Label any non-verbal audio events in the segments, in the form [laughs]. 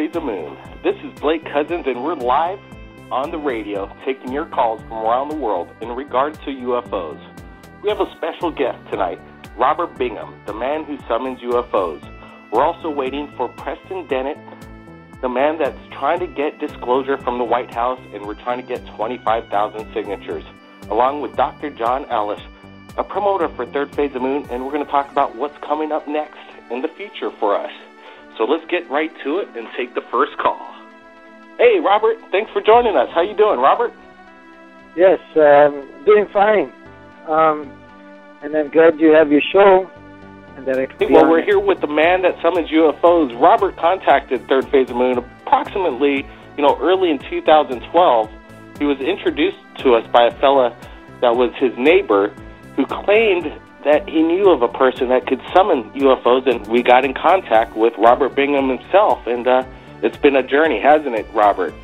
Phase of Moon. This is Blake Cousins, and we're live on the radio taking your calls from around the world in regard to UFOs. We have a special guest tonight, Robert Bingham, the man who summons UFOs. We're also waiting for Preston Dennett, the man that's trying to get disclosure from the White House, and we're trying to get 25,000 signatures, along with Dr. John Ellis, a promoter for Third Phase of Moon, and we're going to talk about what's coming up next in the future for us. So let's get right to it and take the first call. Hey, Robert, thanks for joining us. How you doing, Robert? Yes, um, doing fine. Um, and I'm glad you have your show. And that I can well, we're it. here with the man that summons UFOs. Robert contacted Third Phase of Moon approximately, you know, early in 2012. He was introduced to us by a fella that was his neighbor who claimed that he knew of a person that could summon UFOs, and we got in contact with Robert Bingham himself. And uh, it's been a journey, hasn't it, Robert?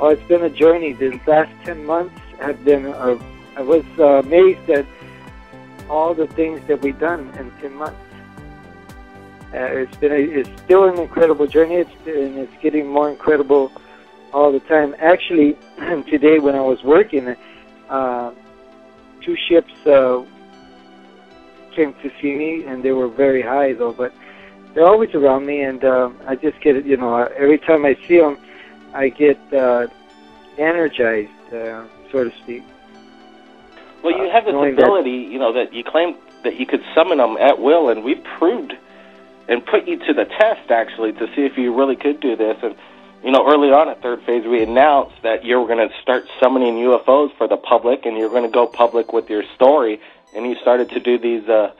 Oh, it's been a journey. These last 10 months have been, uh, I was uh, amazed at all the things that we've done in 10 months. Uh, it's been, a, it's still an incredible journey. It's and it's getting more incredible all the time. Actually, [clears throat] today when I was working, uh, two ships uh, came to see me, and they were very high though. But they're always around me, and uh, I just get, you know, every time I see them, I get uh, energized, uh, so to speak. Well, you Uh, have this knowing that- ability, you know, that you claim that you could summon them at will, and we proved and put you to the test, actually, to see if you really could do this. And, you know, early on at Third Phase, we announced that you were going to start summoning UFOs for the public, and you're going to go public with your story. And you started to do these, uh,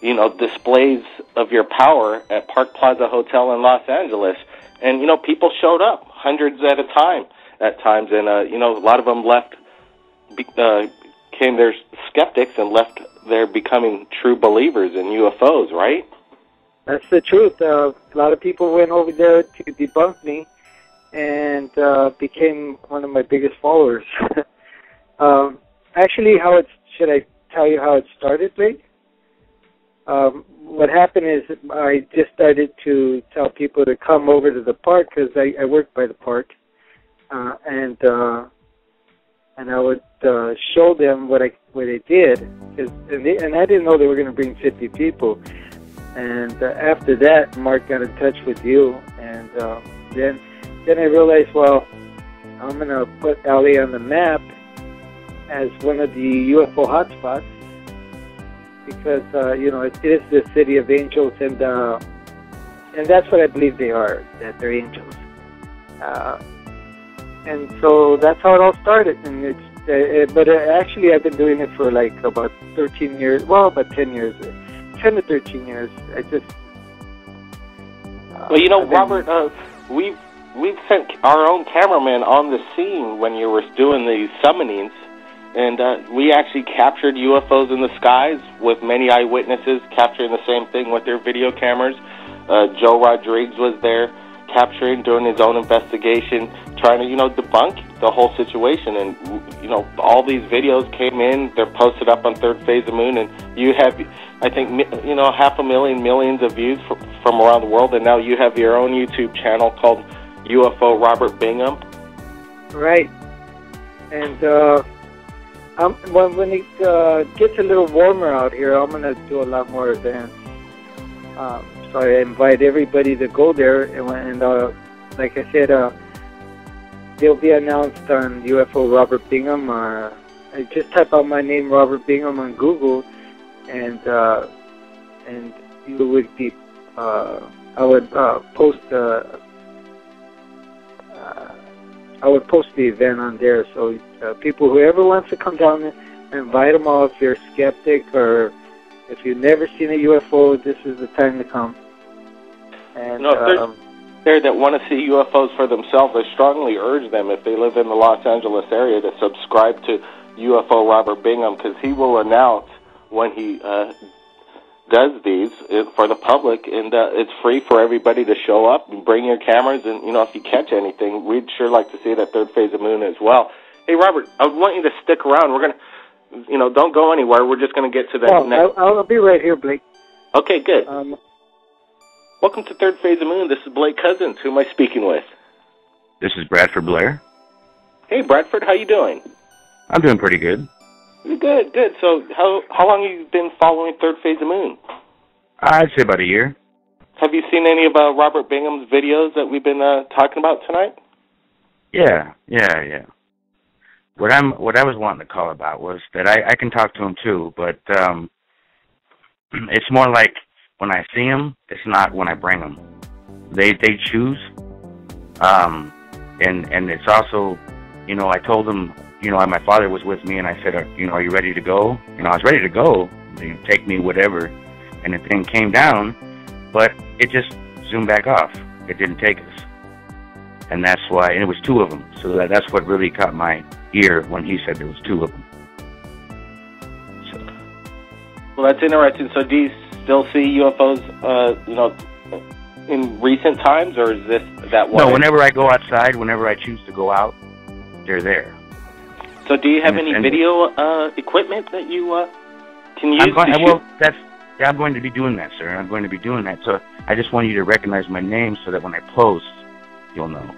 you know, displays of your power at Park Plaza Hotel in Los Angeles. And, you know, people showed up, hundreds at a time at times. And, uh, you know, a lot of them left uh, came there skeptics and left there becoming true believers in UFOs, right? That's the truth. Uh, a lot of people went over there to debunk me, and uh, became one of my biggest followers. [laughs] um, actually, how it should I tell you how it started, Blake? Um, what happened is I just started to tell people to come over to the park because I, I work by the park, uh, and uh, and I would uh, show them what I what I did, and, they, and I didn't know they were going to bring 50 people. And uh, after that, Mark got in touch with you, and uh, then then I realized, well, I'm going to put Ali on the map as one of the UFO hotspots because uh, you know it is the city of angels, and uh, and that's what I believe they are, that they're angels. Uh, and so that's how it all started, and it's. Uh, uh, but uh, actually, I've been doing it for like about 13 years. Well, about 10 years, 10 to 13 years. I just. Uh, Well, you know, been- Robert, uh, we've we've sent our own cameraman on the scene when you were doing these summonings, and uh, we actually captured UFOs in the skies with many eyewitnesses capturing the same thing with their video cameras. Uh, Joe Rodriguez was there capturing, doing his own investigation, trying to you know debunk the whole situation. And you know, all these videos came in. They're posted up on Third Phase of Moon, and you have, I think, you know, half a million, millions of views from, from around the world. And now you have your own YouTube channel called UFO Robert Bingham. Right. And uh, um, when, when it uh, gets a little warmer out here, I'm going to do a lot more events. Um, so I invite everybody to go there. And, and uh, like I said, uh, they'll be announced on UFO Robert Bingham. I just type out my name, Robert Bingham, on Google, and uh, and you would be. Uh, I would uh, post. Uh, uh, I would post the event on there, so uh, people, whoever wants to come down, there, invite them all. If you're a skeptic or if you've never seen a UFO, this is the time to come. And No, if there's- um, There that want to see UFOs for themselves, I strongly urge them if they live in the Los Angeles area to subscribe to UFO Robert Bingham because he will announce when he uh, does these uh, for the public, and uh, it's free for everybody to show up and bring your cameras. And you know, if you catch anything, we'd sure like to see that third phase of moon as well. Hey, Robert, I want you to stick around. We're gonna, you know, don't go anywhere. We're just gonna get to that well, next. I'll, I'll be right here, Blake. Okay, good. Um, Welcome to Third Phase of Moon. This is Blake Cousins. Who am I speaking with? This is Bradford Blair. Hey, Bradford. How you doing? I'm doing pretty good. Good, good. So, how how long have you been following Third Phase of Moon? I'd say about a year. Have you seen any of uh, Robert Bingham's videos that we've been uh, talking about tonight? Yeah, yeah, yeah. What I'm what I was wanting to call about was that I, I can talk to him too, but um [clears throat] it's more like when I see him, it's not when I bring them. They they choose, um, and and it's also, you know, I told them, you know, my father was with me, and I said, you know, are you ready to go? You know, I was ready to go. They take me whatever, and the thing came down, but it just zoomed back off. It didn't take us, and that's why. And it was two of them, so that that's what really caught my ear when he said there was two of them. So. Well, that's interesting. So, do you still see UFOs, uh, you know, in recent times, or is this that one? No, whenever I go outside, whenever I choose to go out, they're there. So, do you have any video uh, equipment that you uh, can use? I'm going, to well, that's yeah, I'm going to be doing that, sir. I'm going to be doing that. So, I just want you to recognize my name so that when I post, you'll know.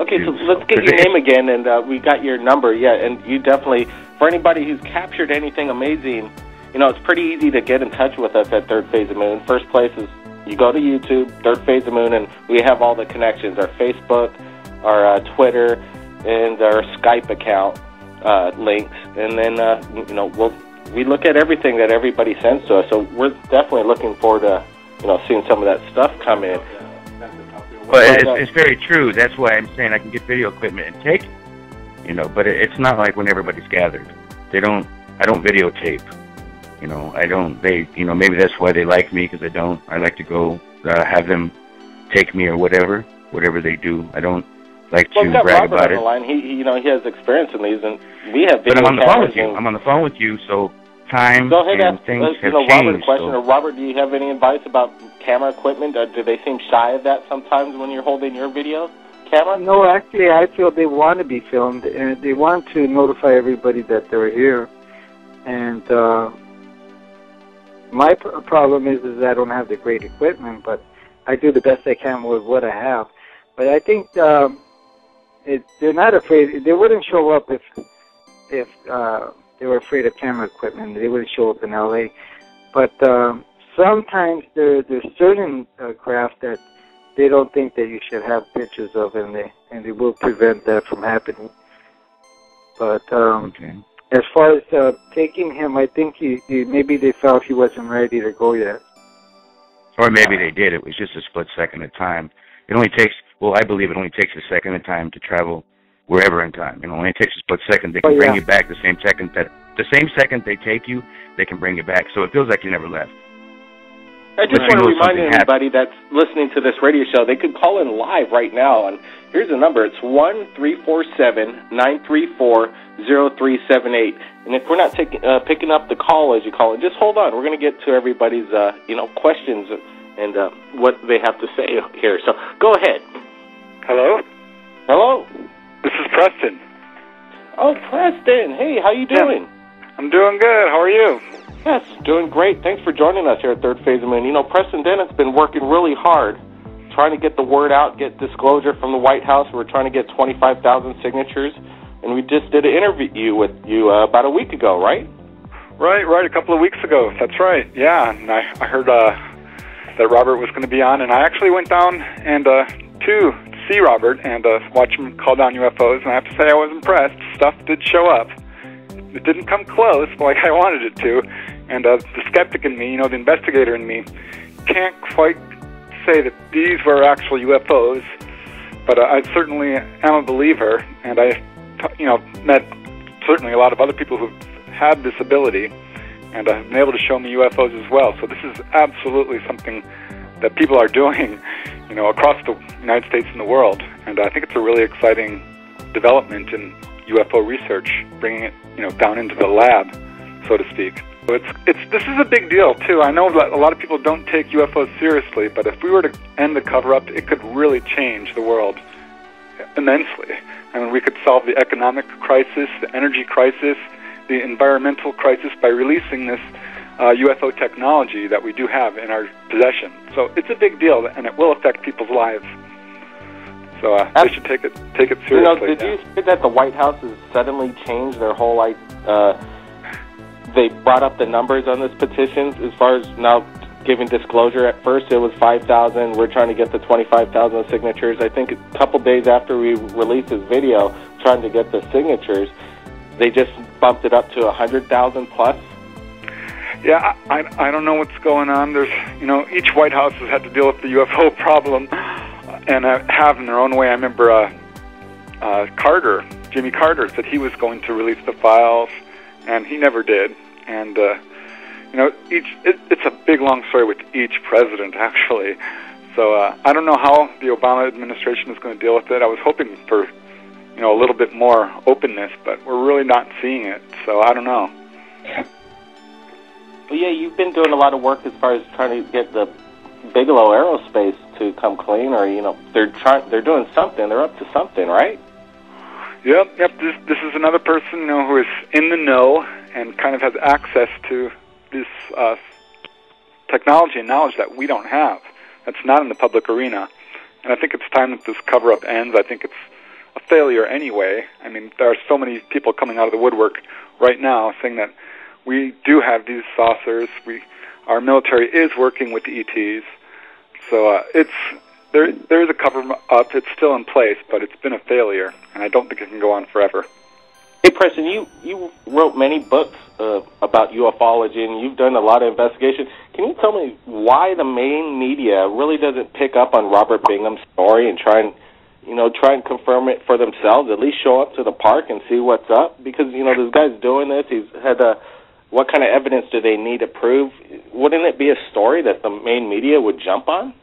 Okay, so let's get your name again, and uh, we got your number. Yeah, and you definitely, for anybody who's captured anything amazing you know, it's pretty easy to get in touch with us at Third Phase of Moon. First place is you go to YouTube, Third Phase of Moon, and we have all the connections our Facebook, our uh, Twitter, and our Skype account uh, links. And then, uh, you know, we'll, we look at everything that everybody sends to us. So we're definitely looking forward to, you know, seeing some of that stuff come in. Well, it's, it's very true. That's why I'm saying I can get video equipment and take, you know, but it's not like when everybody's gathered. They don't. I don't videotape. You know, I don't. They, you know, maybe that's why they like me because I don't. I like to go uh, have them take me or whatever, whatever they do. I don't like well, to got brag Robert about on it. The line. He, he, you know, he has experience in these, and we have. But I'm on the phone with you. I'm on the phone with you, so time Go ahead and ask, things uh, have you know, changed. Robert, a question. so. Robert, do you have any advice about camera equipment? Uh, do they seem shy of that sometimes when you're holding your video camera? No, actually, I feel they want to be filmed, and they want to notify everybody that they're here. And uh, my pr- problem is, is I don't have the great equipment, but I do the best I can with what I have. But I think um, it, they're not afraid. They wouldn't show up if if uh, they were afraid of camera equipment. They wouldn't show up in LA. But um, sometimes there there's certain uh, craft that they don't think that you should have pictures of, and they and they will prevent that from happening. But um, okay. as far as uh, taking him, I think he, he maybe they felt he wasn't ready to go yet. Or maybe they did. It was just a split second of time. It only takes, well, I believe it only takes a second of time to travel wherever in time. You know, it only takes a split second. They can Oh, bring you back the same second that, the same second they take you, they can bring you back. So it feels like you never left. I just want to remind anybody that's listening to this radio show, they could call in live right now. And here's the number: it's one three four seven nine three four zero three seven eight. And if we're not taking uh, picking up the call as you call it, just hold on. We're going to get to everybody's uh, you know questions and uh, what they have to say here. So go ahead. Hello, Hello. this is Preston. Oh, Preston. Hey, how you doing? I'm doing good. How are you? Yes, doing great. Thanks for joining us here at Third Phase of Moon. You know, Preston Dennett's been working really hard trying to get the word out, get disclosure from the White House. We're trying to get 25,000 signatures, and we just did an interview with you uh, about a week ago, right? Right, right. A couple of weeks ago. That's right. Yeah, and I, I heard uh, that Robert was going to be on, and I actually went down and uh, to see Robert and uh, watch him call down UFOs. And I have to say, I was impressed. Stuff did show up. It didn't come close like I wanted it to, and uh, the skeptic in me, you know, the investigator in me, can't quite say that these were actually UFOs. But uh, I certainly am a believer, and I, you know, met certainly a lot of other people who've had this ability and uh, been able to show me UFOs as well. So this is absolutely something that people are doing, you know, across the United States and the world. And I think it's a really exciting development in UFO research, bringing it, you know, down into the lab, so to speak. So it's it's this is a big deal too. I know that a lot of people don't take UFOs seriously, but if we were to end the cover-up, it could really change the world immensely. I mean, we could solve the economic crisis, the energy crisis, the environmental crisis by releasing this uh, UFO technology that we do have in our possession. So it's a big deal, and it will affect people's lives. So uh, they should take it take it seriously. You know, did you see that the White House has suddenly changed their whole like? Uh, they brought up the numbers on this petitions as far as now giving disclosure. At first, it was five thousand. We're trying to get the twenty-five thousand signatures. I think a couple days after we released this video, trying to get the signatures, they just bumped it up to a hundred thousand plus. Yeah, I, I don't know what's going on. There's, you know, each White House has had to deal with the UFO [laughs] problem, and uh, have in their own way. I remember uh, uh, Carter, Jimmy Carter, said he was going to release the files, and he never did. And uh, you know, each it, it's a big long story with each president [laughs] actually. So uh, I don't know how the Obama administration is going to deal with it. I was hoping for, you know, a little bit more openness, but we're really not seeing it. So I don't know. Well, yeah, you've been doing a lot of work as far as trying to get the Bigelow Aerospace to come clean, or you know, they're trying, they're doing something. They're up to something, right? Yep, yep. This this is another person you know who is in the know and kind of has access to this uh, technology and knowledge that we don't have. That's not in the public arena, and I think it's time that this cover-up ends. I think it's a failure anyway. I mean, there are so many people coming out of the woodwork right now saying that we do have these saucers. We, our military is working with the ETs. So uh, it's there. There is a cover up. It's still in place, but it's been a failure, and I don't think it can go on forever. Hey, Preston, you you wrote many books uh, about ufology, and you've done a lot of investigation. Can you tell me why the main media really doesn't pick up on Robert Bingham's story and try and you know try and confirm it for themselves? At least show up to the park and see what's up, because you know this guy's doing this. He's had a what kind of evidence do they need to prove? Wouldn't it be a story that the main media would jump on?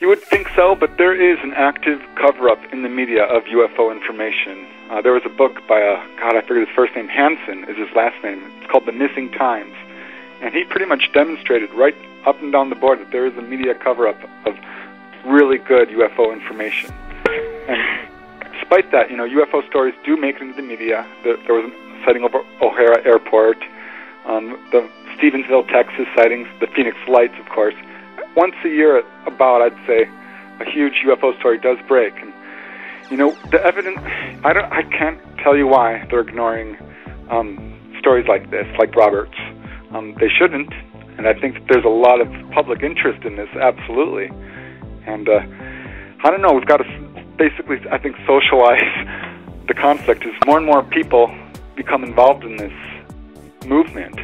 You would think so, but there is an active cover up in the media of UFO information. Uh, there was a book by a, God, I forget his first name, Hansen is his last name. It's called The Missing Times. And he pretty much demonstrated right up and down the board that there is a media cover up of really good UFO information. And despite that, you know, UFO stories do make it into the media. There, there was a sighting over O'Hare Airport um, the Stephenville, Texas sightings, the Phoenix Lights, of course. Once a year, about I'd say, a huge UFO story does break, and you know the evidence. I don't. I can't tell you why they're ignoring um, stories like this, like Roberts. Um, they shouldn't, and I think that there's a lot of public interest in this, absolutely. And uh, I don't know. We've got to basically, I think, socialize [laughs] the conflict as more and more people become involved in this movement,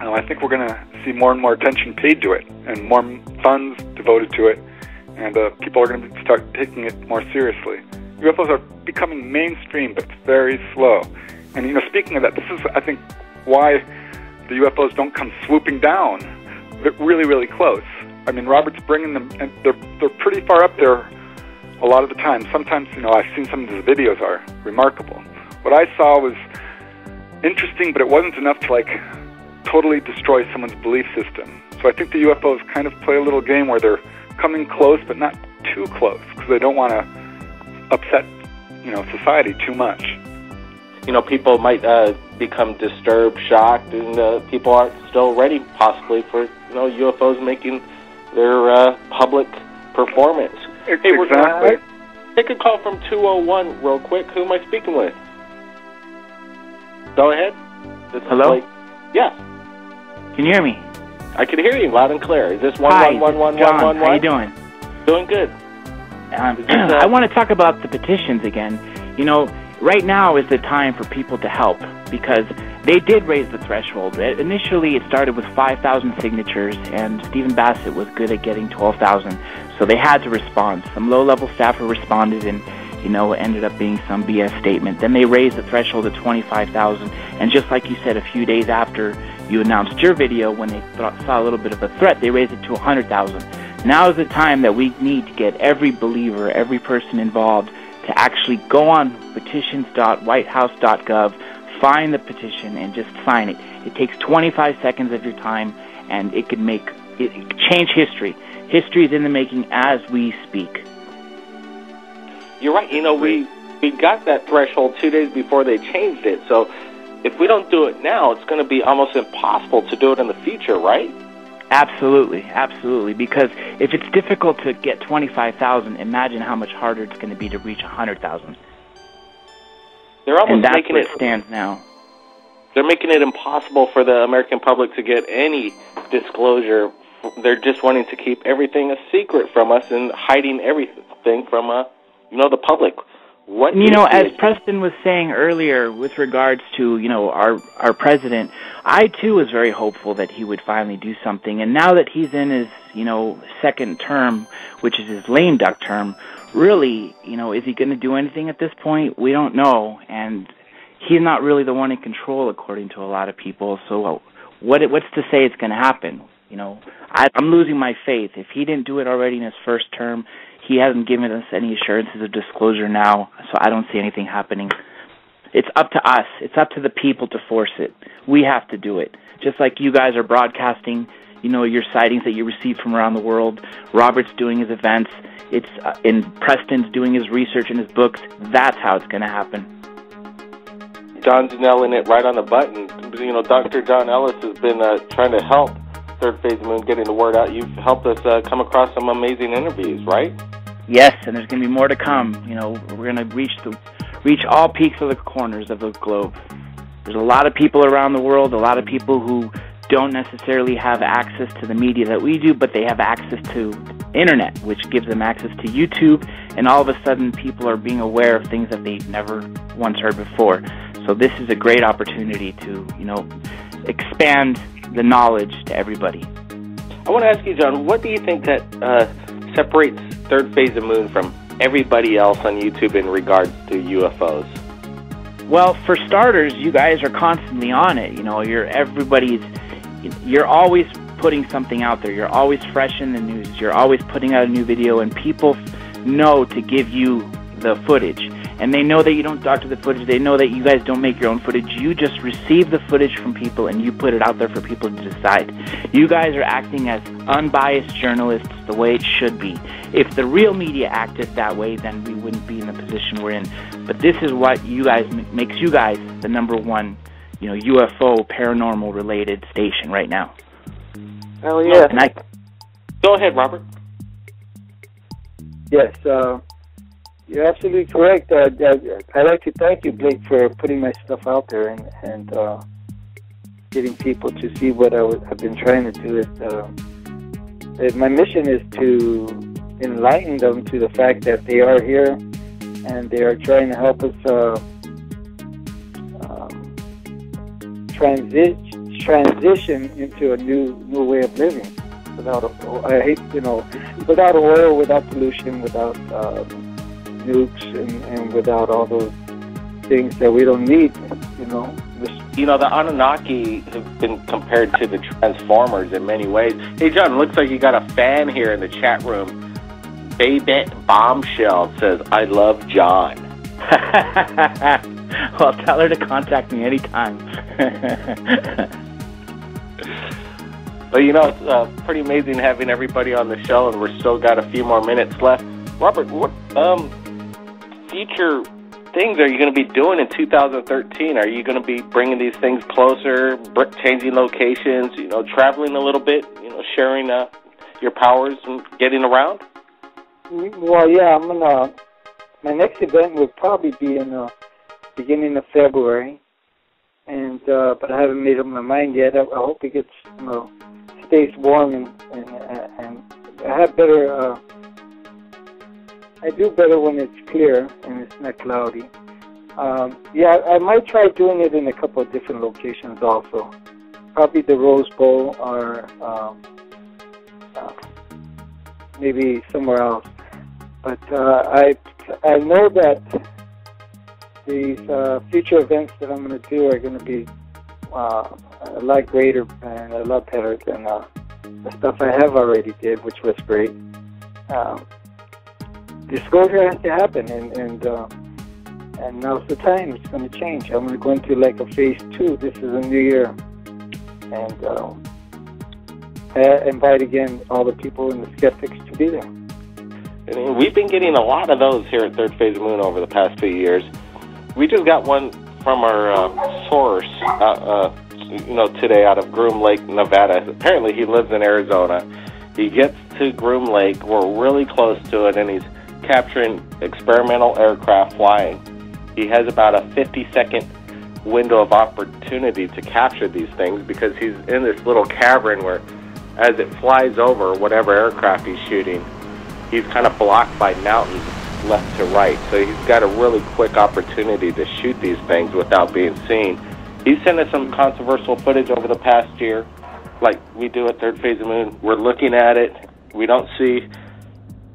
uh, I think we're going to see more and more attention paid to it and more funds devoted to it, and uh, people are going to start taking it more seriously. UFOs are becoming mainstream, but very slow. And you know, speaking of that, this is I think why the UFOs don't come swooping down. They're really, really close. I mean, Robert's bringing them, and they're they're pretty far up there a lot of the time. Sometimes, you know, I've seen some of his videos are remarkable. What I saw was interesting, but it wasn't enough to like totally destroy someone's belief system. So I think the UFOs kind of play a little game where they're coming close, but not too close, because they don't want to upset, you know, society too much. You know, people might uh, become disturbed, shocked, and uh, people aren't still ready, possibly, for you know UFOs making their uh, public performance. Hey, we're. Gonna take a call from 201 real quick. Who am I speaking with? Go ahead. This Hello? Blake. Yes. Can you hear me? I can hear you loud and clear. Is this one Hi, one one one John. one one? How you doing? Doing good. Um, [clears throat] I want to talk about the petitions again. You know, right now is the time for people to help because they did raise the threshold. Initially, it started with 5,000 signatures, and Stephen Bassett was good at getting 12,000, so they had to respond. Some low-level staffer responded, and you know, it ended up being some BS statement. Then they raised the threshold to 25,000, and just like you said, a few days after you announced your video, when they th- saw a little bit of a threat, they raised it to 100,000. Now is the time that we need to get every believer, every person involved, to actually go on petitions.whitehouse.gov, find the petition, and just sign it. It takes 25 seconds of your time, and it could make it change history. History is in the making as we speak. You're right. You know, we we got that threshold two days before they changed it. So if we don't do it now, it's going to be almost impossible to do it in the future, right? Absolutely, absolutely. Because if it's difficult to get 25,000, imagine how much harder it's going to be to reach a 100,000. They're almost and that's making where it stands now. they're making it impossible for the American public to get any disclosure. They're just wanting to keep everything a secret from us and hiding everything from uh, you know, the public. What You know, as Preston was saying earlier with regards to, you know, our our president, I too was very hopeful that he would finally do something. And now that he's in his, you know, second term, which is his lame duck term, really, you know, is he going to do anything at this point? We don't know. And he's not really the one in control according to a lot of people. So what what's to say it's going to happen? You know, I, I'm losing my faith. If he didn't do it already in his first term, he hasn't given us any assurances of disclosure now, so I don't see anything happening. It's up to us. It's up to the people to force it. We have to do it. Just like you guys are broadcasting, you know, your sightings that you receive from around the world. Robert's doing his events. It's uh, Preston's doing his research and his books. That's how it's going to happen. John's nailing it right on the button. You know, Dr. John Ellis has been uh, trying to help Third Phase Moon getting the word out. You've helped us uh, come across some amazing interviews, right? Yes, and there's going to be more to come. You know, we're going to reach the reach all peaks of the corners of the globe. There's a lot of people around the world, a lot of people who don't necessarily have access to the media that we do, but they have access to internet, which gives them access to YouTube, and all of a sudden people are being aware of things that they've never once heard before. So this is a great opportunity to, you know, expand the knowledge to everybody. I want to ask you, John, what do you think that uh, separates Third Phase of Moon from everybody else on YouTube in regards to UFOs? Well, for starters, you guys are constantly on it. You know, you're everybody's. You're always putting something out there. You're always fresh in the news. You're always putting out a new video, and people know to give you the footage. And they know that you don't doctor the footage. They know that you guys don't make your own footage. You just receive the footage from people and you put it out there for people to decide. You guys are acting as unbiased journalists the way it should be. If the real media acted that way, then we wouldn't be in the position we're in. But this is what you guys makes you guys the number one, you know, UFO paranormal related station right now. Oh yeah. And I Go ahead, Robert. Yes, uh, you're absolutely correct. Uh, I'd like to thank you, Blake, for putting my stuff out there and, and uh, getting people to see what I w- I've been trying to do. Uh, my mission is to enlighten them to the fact that they are here and they are trying to help us uh, um, transi- transition into a new new way of living without a, I hate you know without oil, without pollution, without um, nukes, and, and without all those things that we don't need. You know, You know, the Anunnaki have been compared to the Transformers in many ways. Hey, John, looks like you got a fan here in the chat room. Babette Bombshell says, I love John. [laughs] well, tell her to contact me anytime. [laughs] Well, you know, it's uh, pretty amazing having everybody on the show, and we're still got a few more minutes left. Robert, what um, future things are you going to be doing in 2013? Are you going to be bringing these things closer, changing locations, you know, traveling a little bit, you know, sharing uh, your powers and getting around? well, yeah, I'm gonna. My next event would probably be in the beginning of February, and uh, but I haven't made up my mind yet. I, I hope it gets you know stays warm and and, and I have better. Uh, I do better when it's clear and it's not cloudy. Um, yeah, I might try doing it in a couple of different locations also. Probably the Rose Bowl or um, uh, maybe somewhere else. But uh, I I know that these uh, future events that I'm going to do are going to be uh, a lot greater and a lot better than uh, the stuff I have already did, which was great. Um, disclosure has to happen, and and uh, and now's the time. It's going to change. I'm going to go into like a phase two. This is a new year, and uh, I invite again all the people and the skeptics to be there. We've been getting a lot of those here at Third Phase Moon over the past few years. We just got one from our uh, source, uh, uh, you know, today out of Groom Lake, Nevada. Apparently, he lives in Arizona. He gets to Groom Lake. We're really close to it, and he's capturing experimental aircraft flying. He has about a 50 second window of opportunity to capture these things because he's in this little cavern where, as it flies over whatever aircraft he's shooting, he's kind of blocked by mountains left to right. So he's got a really quick opportunity to shoot these things without being seen. He's sent us some controversial footage over the past year, like we do at Third Phase of Moon. We're looking at it. We don't see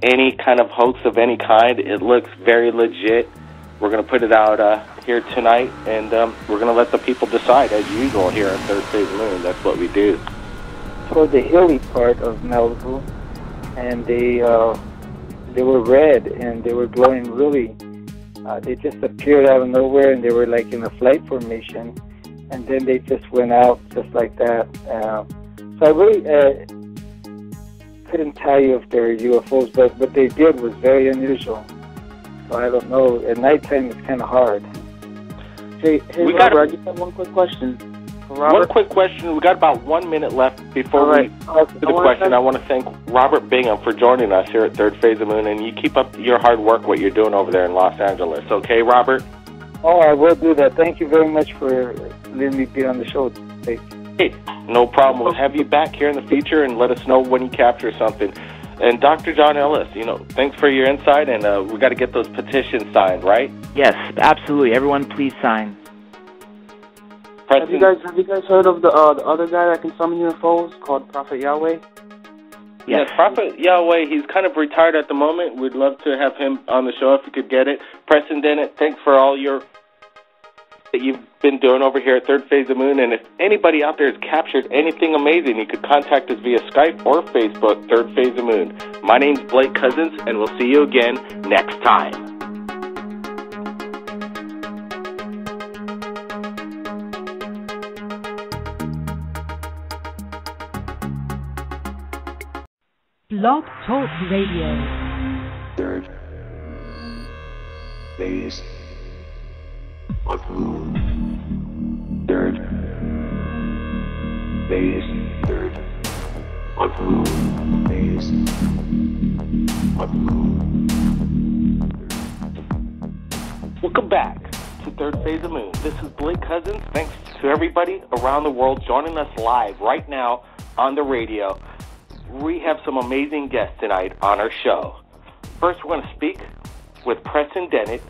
any kind of hoax of any kind. It looks very legit. We're going to put it out uh, here tonight, and um, we're going to let the people decide, as usual, here Third Phase Moon. That's what we do. Toward the hilly part of Melville, and they uh, they were red and they were glowing really. Uh, they just appeared out of nowhere and they were like in a flight formation, and then they just went out just like that. Uh, so I really uh, couldn't tell you if they were UFOs, but what they did was very unusual. So I don't know. At nighttime, it's kind of hard. Hey, hey we Robert, got I just have one quick question. Robert? One quick question. We got about one minute left before right. we uh, the question. Thank- I want to thank Robert Bingham for joining us here at Third Phase of Moon, and you keep up your hard work, what you're doing over there in Los Angeles. Okay, Robert? Oh, I will do that. Thank you very much for letting me be on the show. Hey, no problem. We'll have you back here in the future and let us know when you capture something. And Dr. John Ellis, you know, thanks for your insight, and uh, we got to get those petitions signed, right? Yes, absolutely. Everyone, please sign. Have you guys have you guys heard of the uh, the other guy that can summon UFOs called Prophet Yahweh? Yes, Prophet Yahweh. He's kind of retired at the moment. We'd love to have him on the show if you could get it. Preston Dennett, thanks for all your that you've been doing over here at Third Phase of Moon. And if anybody out there has captured anything amazing, you could contact us via Skype or Facebook, Third Phase of Moon. My name's Blake Cousins, and we'll see you again next time. Blog Talk Radio. Third phase Third phase. Third. Welcome back to Third Phase of Moon. This is Blake Cousins. Thanks to everybody around the world joining us live right now on the radio we have some amazing guests tonight on our show. First, we're going to speak with Preston Dennett.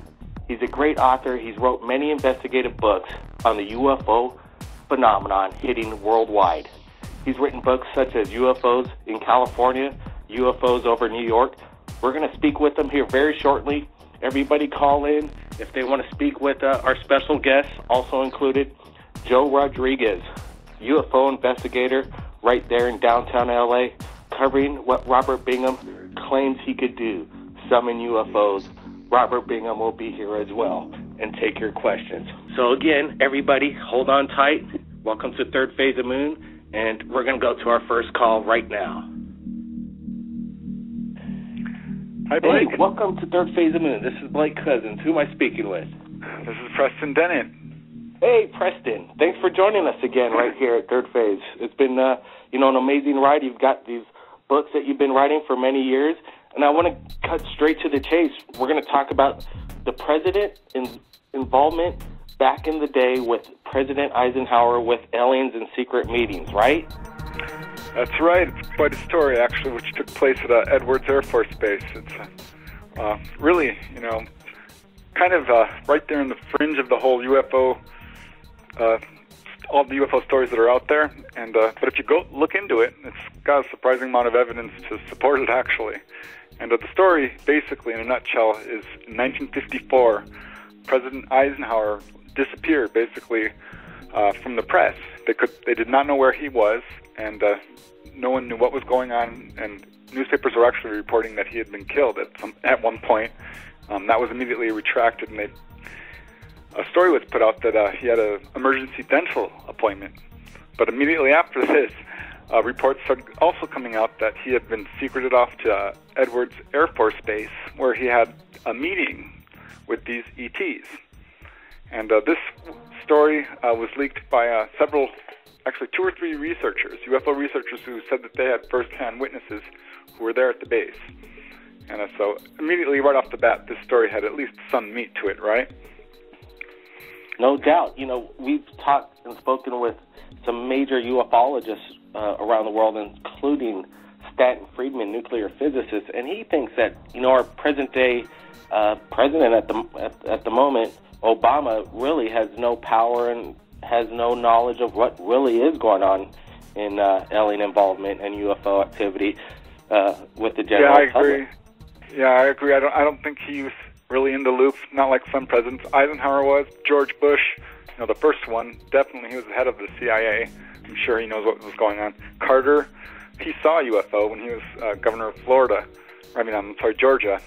He's a great author. He's wrote many investigative books on the UFO phenomenon hitting worldwide. He's written books such as UFOs in California, UFOs over New York. We're going to speak with him here very shortly. Everybody call in if they want to speak with uh, our special guests, also included Joe Rodriguez, UFO investigator right there in downtown LA covering what Robert Bingham claims he could do summon UFOs. Robert Bingham will be here as well and take your questions. So, again, everybody, hold on tight. Welcome to Third Phase of Moon, and we're going to go to our first call right now. Hi, Blake. Hey, welcome to Third Phase of Moon. This is Blake Cousins. Who am I speaking with? This is Preston Dennett. Hey, Preston. Thanks for joining us again right here at Third Phase. It's been, uh, you know, an amazing ride. You've got these books that you've been writing for many years. And I want to cut straight to the chase. We're going to talk about the president in, involvement back in the day with President Eisenhower with aliens and secret meetings, right? That's right. It's quite a story, actually, which took place at uh, Edwards Air Force Base. It's uh, really, you know, kind of uh, right there in the fringe of the whole UFO uh, all the UFO stories that are out there. And uh, but if you go look into it, it's got a surprising amount of evidence to support it actually. And the story, basically in a nutshell, is in 1954, President Eisenhower disappeared basically uh, from the press. They could they did not know where he was, and uh, no one knew what was going on. And newspapers were actually reporting that he had been killed at some at one point. Um, that was immediately retracted, and they a story was put out that uh, he had an emergency dental appointment. But immediately after [laughs] this, uh, reports started also coming out that he had been secreted off to uh, Edwards Air Force Base, where he had a meeting with these ETs. And uh, this story uh, was leaked by uh, several, actually two or three researchers, UFO researchers who said that they had first-hand witnesses who were there at the base. And uh, so immediately, right off the bat, this story had at least some meat to it, right? No doubt. You know, we've talked and spoken with some major ufologists uh, around the world, including Stanton Friedman, nuclear physicist, and he thinks that you know our present day uh, president at the at, at the moment, Obama, really has no power and has no knowledge of what really is going on in uh, alien involvement and UFO activity uh, with the general yeah, I public. agree. Yeah, I agree. I don't. I don't think he's really in the loop. Not like some presidents. Eisenhower was. George Bush, you know, the first one. Definitely, he was the head of the CIA. I'm sure he knows what was going on. Carter, he saw a UFO when he was uh, governor of Florida. I mean, I'm sorry, Georgia.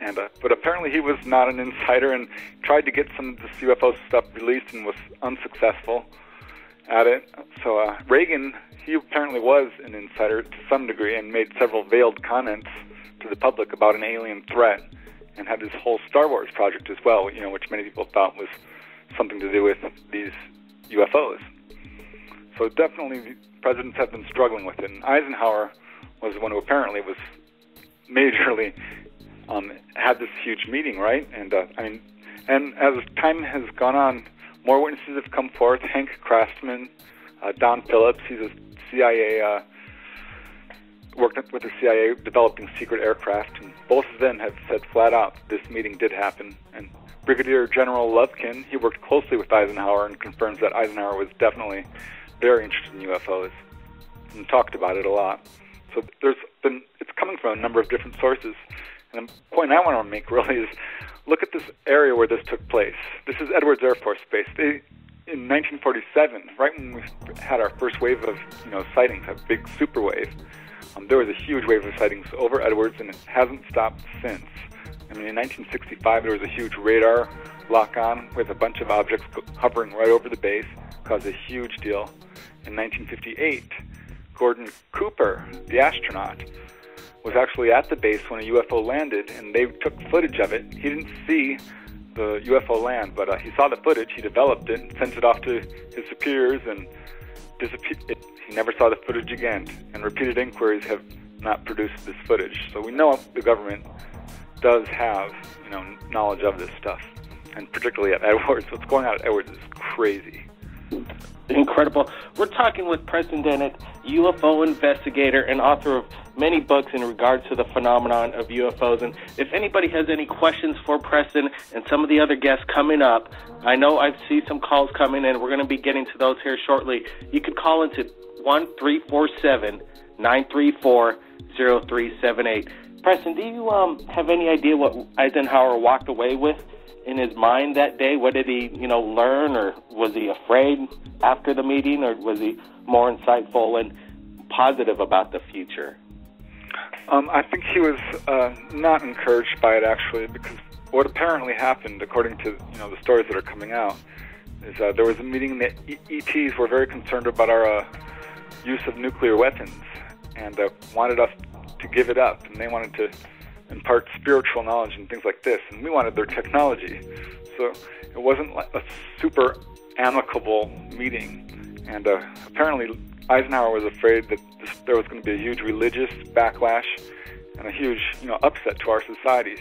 And uh, but apparently he was not an insider and tried to get some of this UFO stuff released and was unsuccessful at it. So uh, Reagan, he apparently was an insider to some degree and made several veiled comments to the public about an alien threat and had this whole Star Wars project as well, you know, which many people thought was something to do with these UFOs. So definitely presidents have been struggling with it. And Eisenhower was the one who apparently was majorly um, had this huge meeting, right? And uh, I mean, and as time has gone on, more witnesses have come forth. Hank Craftsman, uh, Don Phillips, he's a CIA uh, worked with the CIA developing secret aircraft, and both of them have said flat out this meeting did happen. And Brigadier General Lovekin, he worked closely with Eisenhower and confirms that Eisenhower was definitely very interested in UFOs and talked about it a lot. So there's been it's coming from a number of different sources. And the point I want to make really is look at this area where this took place. This is Edwards Air Force Base. They in 1947, right when we had our first wave of you know sightings, a big super wave, um, there was a huge wave of sightings over Edwards, and it hasn't stopped since. I mean, in 1965, there was a huge radar lock-on with a bunch of objects hovering right over the base, caused a huge deal. In 1958, Gordon Cooper, the astronaut, was actually at the base when a UFO landed, and they took footage of it. He didn't see the UFO land, but uh, he saw the footage. He developed it, and sent it off to his superiors, and disappeared. He never saw the footage again. And repeated inquiries have not produced this footage. So we know the government does have, you know, knowledge of this stuff, and particularly at Edwards. What's going on at Edwards is crazy incredible. We're talking with Preston Dennett, UFO investigator and author of many books in regards to the phenomenon of UFOs. And if anybody has any questions for Preston and some of the other guests coming up, I know I see some calls coming in. We're going to be getting to those here shortly. You could call into 1347 934 0378. Preston, do you um, have any idea what Eisenhower walked away with in his mind that day? What did he, you know, learn, or was he afraid after the meeting, or was he more insightful and positive about the future? Um, I think he was uh, not encouraged by it actually, because what apparently happened, according to you know the stories that are coming out, is uh, there was a meeting that ETs were very concerned about our uh, use of nuclear weapons and uh, wanted us to give it up, and they wanted to impart spiritual knowledge and things like this, and we wanted their technology. So it wasn't like a super amicable meeting, and uh, apparently Eisenhower was afraid that this, there was going to be a huge religious backlash and a huge, you know, upset to our societies.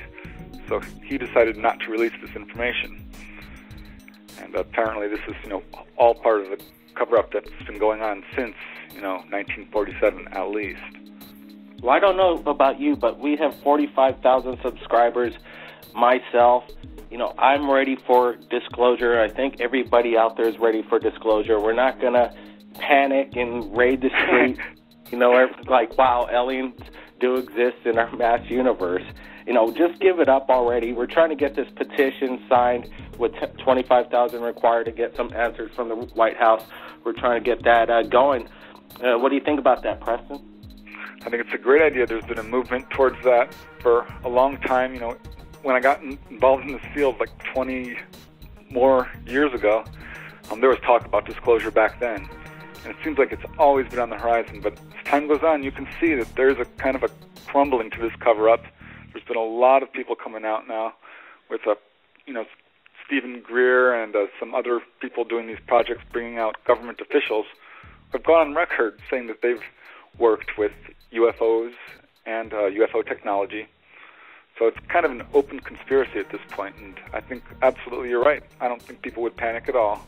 So he decided not to release this information. And apparently, this is, you know, all part of the cover-up that's been going on since, you know, 1947 at least. Well, I don't know about you, but we have 45,000 subscribers. Myself, you know, I'm ready for disclosure. I think everybody out there is ready for disclosure. We're not going to panic and raid the street. [laughs] you know, like, wow, aliens do exist in our mass universe. You know, just give it up already. We're trying to get this petition signed with 25,000 required to get some answers from the White House. We're trying to get that uh, going. Uh, what do you think about that, Preston? I think it's a great idea. There's been a movement towards that for a long time. You know, when I got involved in this field like 20 more years ago, um, there was talk about disclosure back then. And it seems like it's always been on the horizon. But as time goes on, you can see that there's a kind of a crumbling to this cover up. There's been a lot of people coming out now with a, you know, Steven Greer and uh, some other people doing these projects, bringing out government officials, have gone on record saying that they've worked with UFOs and uh, UFO technology. So it's kind of an open conspiracy at this point, and I think absolutely you're right. I don't think people would panic at all.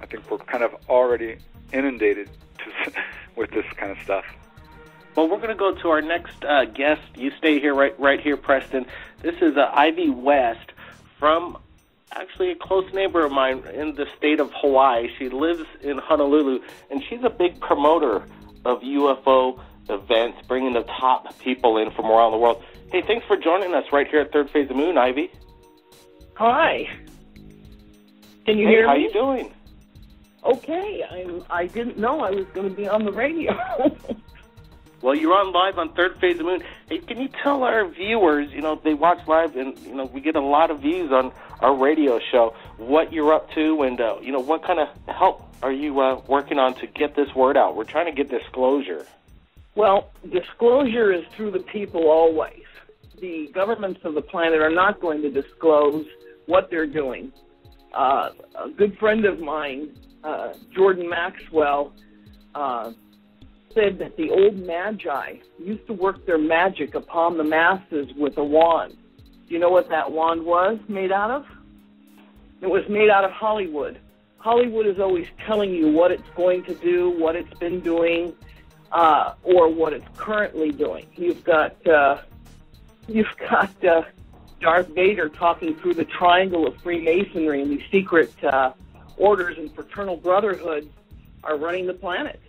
I think we're kind of already inundated to, [laughs] with this kind of stuff. Well, we're going to go to our next uh, guest. You stay here, right, right here, Preston. This is uh, Ivy West from actually a close neighbor of mine in the state of Hawaii. She lives in Honolulu, and she's a big promoter of UFO events, bringing the top people in from around the world. Hey, thanks for joining us right here at Third Phase of Moon, Ivy. Hi. Can you hey, hear how me? you doing? Okay, I'm. I didn't know I was going to be on the radio. [laughs] Well, you're on live on Third Phase of Moon. Hey, can you tell our viewers, you know, they watch live and, you know, we get a lot of views on our radio show, what you're up to and, uh, you know, what kind of help are you uh, working on to get this word out? We're trying to get disclosure. Well, disclosure is through the people always. The governments of the planet are not going to disclose what they're doing. Uh, a good friend of mine, uh, Jordan Maxwell, uh, said that the old magi used to work their magic upon the masses with a wand. Do you know what that wand was made out of? It was made out of Hollywood. Hollywood is always telling you what it's going to do, what it's been doing, uh, or what it's currently doing. You've got uh, you've got uh, Darth Vader talking through the triangle of Freemasonry and these secret uh, orders and fraternal brotherhoods are running the planet.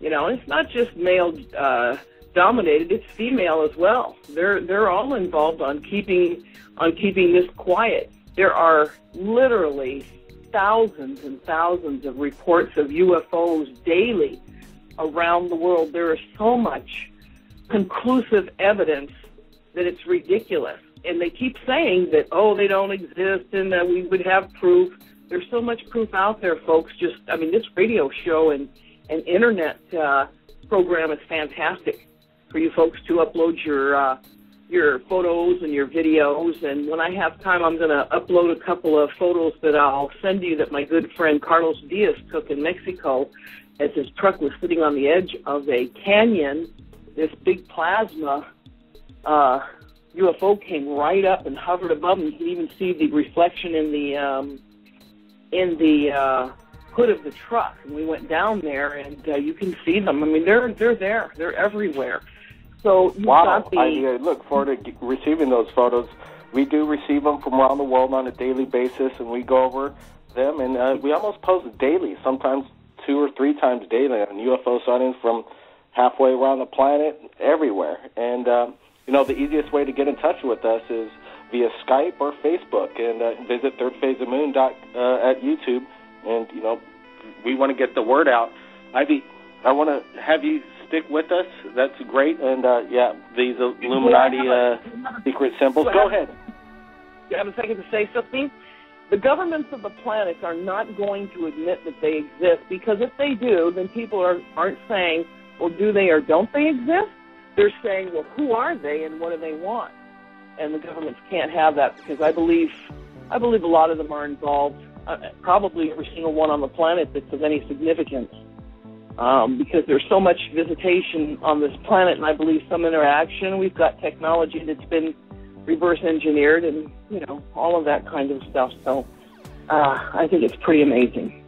You know, and it's not just male uh, dominated; it's female as well. They're they're all involved on keeping on keeping this quiet. There are literally thousands and thousands of reports of UFOs daily around the world. There is so much conclusive evidence that it's ridiculous. And they keep saying that, oh, they don't exist and that we would have proof. There's so much proof out there, folks. Just, I mean, this radio show and, and internet uh, program is fantastic for you folks to upload your uh, your photos and your videos. And when I have time, I'm going to upload a couple of photos that I'll send you that my good friend Carlos Diaz took in Mexico as his truck was sitting on the edge of a canyon. This big plasma uh, UFO came right up and hovered above him. You can even see the reflection in the um, in the uh, hood of the truck. And we went down there, and uh, you can see them. I mean, they're they're there. They're everywhere. So you've Wow. got the I uh, look forward to receiving those photos. We do receive them from around the world on a daily basis, and we go over them, and uh, we almost post daily, sometimes two or three times daily on UFO sightings from halfway around the planet, everywhere. And, uh, you know, the easiest way to get in touch with us is via Skype or Facebook, and uh, visit thirdphaseofmoon dot uh, at YouTube, and, you know, we want to get the word out. Ivy, I want to have you stick with us. That's great. And uh, yeah, these Illuminati uh, secret symbols. Go ahead. you have a second to say something? The governments of the planet are not going to admit that they exist because if they do, then people are, aren't saying, well, do they or don't they exist? They're saying, well, who are they and what do they want? And the governments can't have that because I believe, I believe a lot of them are involved. Uh, probably every single one on the planet that's of any significance. Um, because there's so much visitation on this planet, and I believe some interaction. We've got technology that's been reverse engineered, and you know all of that kind of stuff. So uh, I think it's pretty amazing.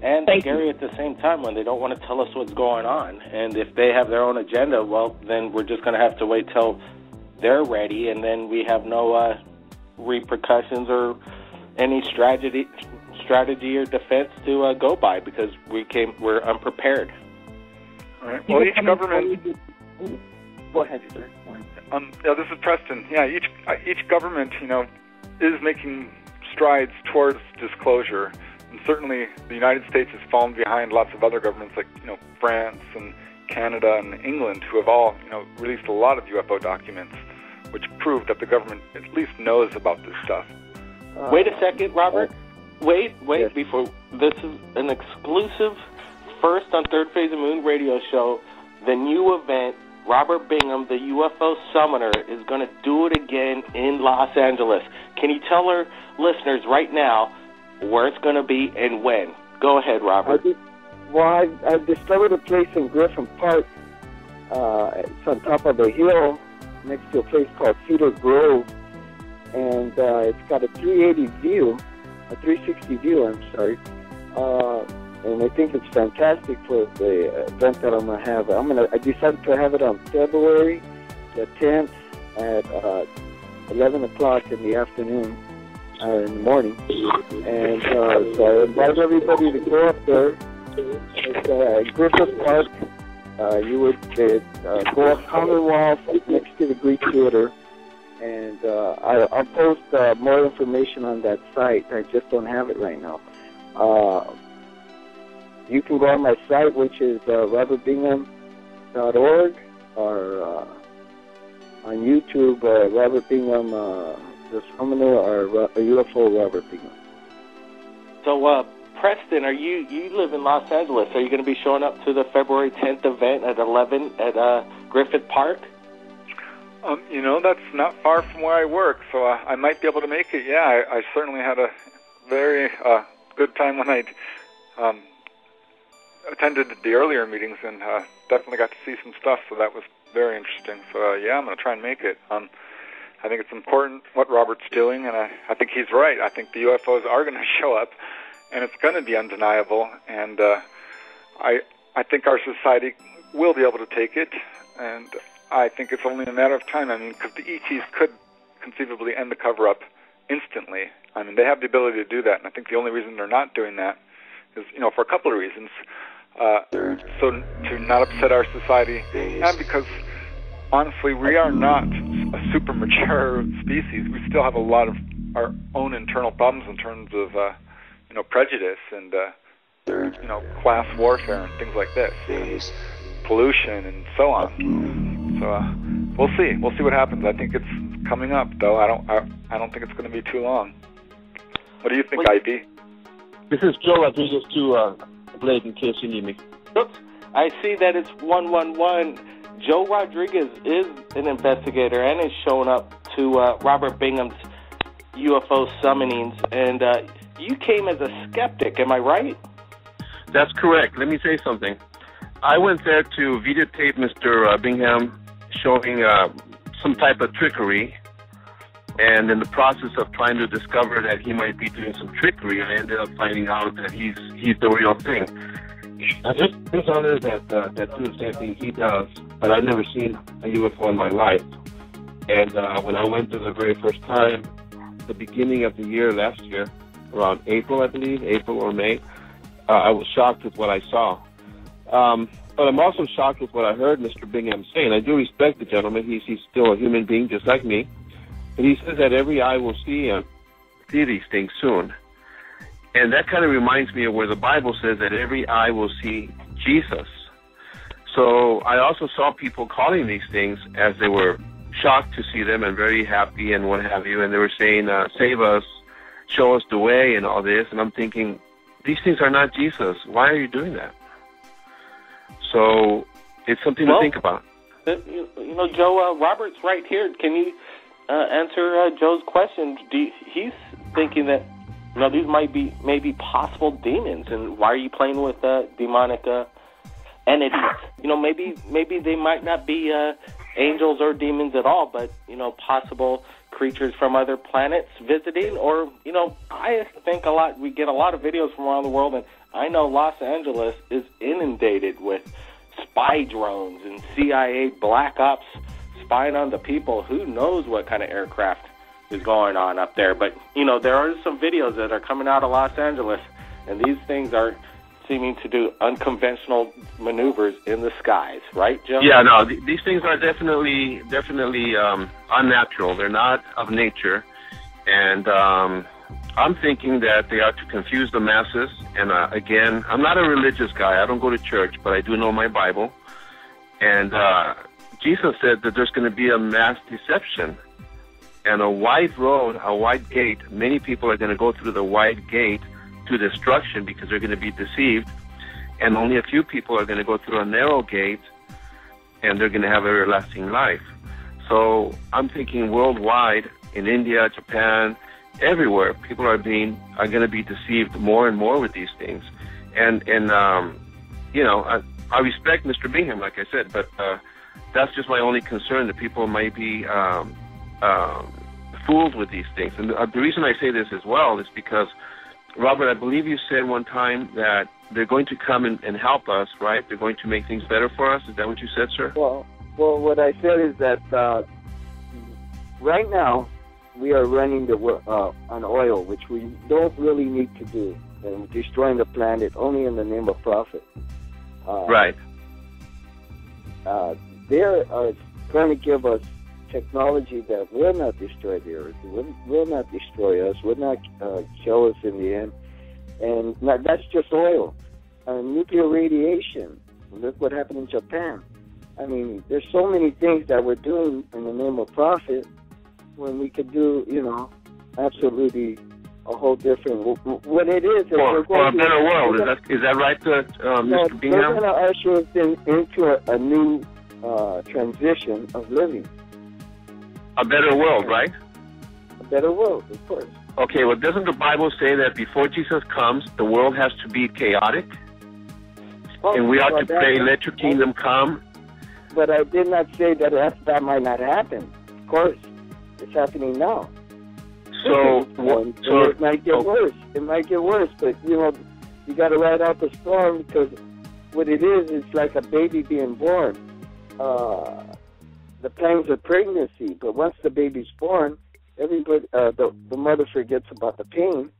And Thank scary at the same time when they don't want to tell us what's going on. And if they have their own agenda, well, then we're just going to have to wait till they're ready, and then we have no uh, repercussions or any strategy, strategy or defense to uh, go by because we came we're unprepared. All right. Well, each government. Go ahead, sir. Um, yeah, this is Preston. Yeah, each uh, each government, you know, is making strides towards disclosure, and certainly the United States has fallen behind lots of other governments like you know France and Canada and England, who have all you know released a lot of UFO documents, which prove that the government at least knows about this stuff. Uh, Wait a second, Robert. Wait, wait, before this is an exclusive first on Third Phase of Moon radio show, the new event Robert Bingham, the UFO summoner, is going to do it again in Los Angeles. Can you tell our listeners right now where it's going to be and when? Go ahead, Robert. well, I, I discovered a place in Griffith Park. Uh, it's on top of a hill next to a place called Cedar Grove, and uh, it's got a 380 view, a 360 view. I'm sorry. Uh, and I think it's fantastic for the event that I'm gonna have. I'm gonna. I decided to have it on February the 10th at uh, 11 o'clock in the afternoon, uh, in the morning, and uh, so I invite everybody to go up there. It's uh, Griffith Park. Uh, you would uh, go up Commonwealth next to the Greek Theater, and uh, I, I'll post uh, more information on that site. I just don't have it right now. Uh, you can go on my site, which is uh, robertbingham.org, or uh, on YouTube, uh, Robert Bingham, uh, the Summoner, or uh, UFO Robert Bingham. So, uh, Preston, are you you live in Los Angeles? Are you going to be showing up to the February 10th event at 11 at uh, Griffith Park? Um, you know, that's not far from where I work, so uh, I might be able to make it. Yeah, I, I certainly had a very uh, good time when I um, attended the earlier meetings and uh, definitely got to see some stuff. So that was very interesting. So uh, yeah, I'm going to try and make it. Um, I think it's important what Robert's doing, and I, I think he's right. I think the UFOs are going [laughs] to show up, and it's going to be undeniable. And uh, I I think our society will be able to take it, and I think it's only a matter of time. I mean, because the ETs could conceivably end the cover-up instantly. I mean, they have the ability to do that, and I think the only reason they're not doing that is, you know, for a couple of reasons. Uh, so to not upset our society, and because honestly, we are not a super mature species. We still have a lot of our own internal problems in terms of, uh, you know, prejudice and, uh, you know, class warfare and things like this, pollution and so on. So uh, we'll see. We'll see what happens. I think it's coming up, though. I don't. I, I don't think it's going to be too long. What do you think, Ivy? This is Joe Rodriguez to uh, Blake in case you need me. Oops. I see that it's 111. Joe Rodriguez is an investigator and is showing up to uh, Robert Bingham's UFO summonings. And uh, you came as a skeptic, am I right? That's correct. Let me say something. I went there to videotape Mr. Uh, Bingham showing uh, some type of trickery. And in the process of trying to discover that he might be doing some trickery, I ended up finding out that he's he's the real thing. Now, there's, there's others that uh, that do the same thing he does, but I've never seen a UFO in my life. And uh, when I went there the very first time, the beginning of the year last year, around April, I believe, April or May, uh, I was shocked with what I saw. Um, but I'm also shocked with what I heard Mr. Bingham say, and I do respect the gentleman. He's he's still a human being just like me. But he says that every eye will see uh, see these things soon. And that kind of reminds me of where the Bible says that every eye will see Jesus. So I also saw people calling these things as they were shocked to see them and very happy and what have you. And they were saying, uh, save us, show us the way and all this. And I'm thinking, these things are not Jesus. Why are you doing that? So it's something well, to think about. You, you know, Joe, uh, Robert's right here. Can you uh, answer uh, Joe's question. You, he's thinking that you know these might be maybe possible demons, and why are you playing with uh, demonic uh, entities? You know, maybe maybe they might not be uh, angels or demons at all, but you know, possible creatures from other planets visiting, or you know, I think a lot. We get a lot of videos from around the world, and I know Los Angeles is inundated with spy drones and CIA black ops spying on the people. Who knows what kind of aircraft is going on up there? But you know, there are some videos that are coming out of Los Angeles, and these things are seeming to do unconventional maneuvers in the skies, right, Joe? Yeah, no, th- these things are definitely definitely um, unnatural. They're not of nature, and um, I'm thinking that they are to confuse the masses. And uh, again, I'm not a religious guy. I don't go to church, but I do know my Bible. And uh, Jesus said that there's going to be a mass deception and a wide road, a wide gate. Many people are going to go through the wide gate to destruction because they're going to be deceived, and only a few people are going to go through a narrow gate and they're going to have everlasting life. So I'm thinking worldwide, in India, Japan, everywhere, people are being are going to be deceived more and more with these things, and and um, you know I, I respect Mr. Bingham, like I said, but uh, that's just my only concern that people might be um, um, fooled with these things. And the, uh, the reason I say this as well is because Robert, I believe you said one time that they're going to come and, and help us, right? They're going to make things better for us. Is that what you said, sir? Well, well, what I said is that uh, right now we are running the uh, on oil, which we don't really need to do, and destroying the planet only in the name of profit. Uh, right. Uh, they are trying to give us technology that will not destroy the earth, will, will not destroy us, will not uh, kill us in the end. And that's just oil. Uh, nuclear radiation. Look what happened in Japan. I mean, there's so many things that we're doing in the name of profit when we could do, you know, absolutely a whole different. What it is, for, for a better world. Is that is that right, uh, uh, Mr. Bingham? We're going to usher us in, into a, a new uh, transition of living. A better world, right? A better world, of course. Okay, well, doesn't the Bible say that before Jesus comes, the world has to be chaotic? Oh, and we ought to pray, let your kingdom come? But I did not say that that might not happen. Of course, it's happening now. So, and, so it might get worse. It might get worse, but you know, you got to ride out the storm because what it is, it's like a baby being born. Uh, the pangs of pregnancy, but once the baby's born, everybody, uh, the the mother forgets about the pain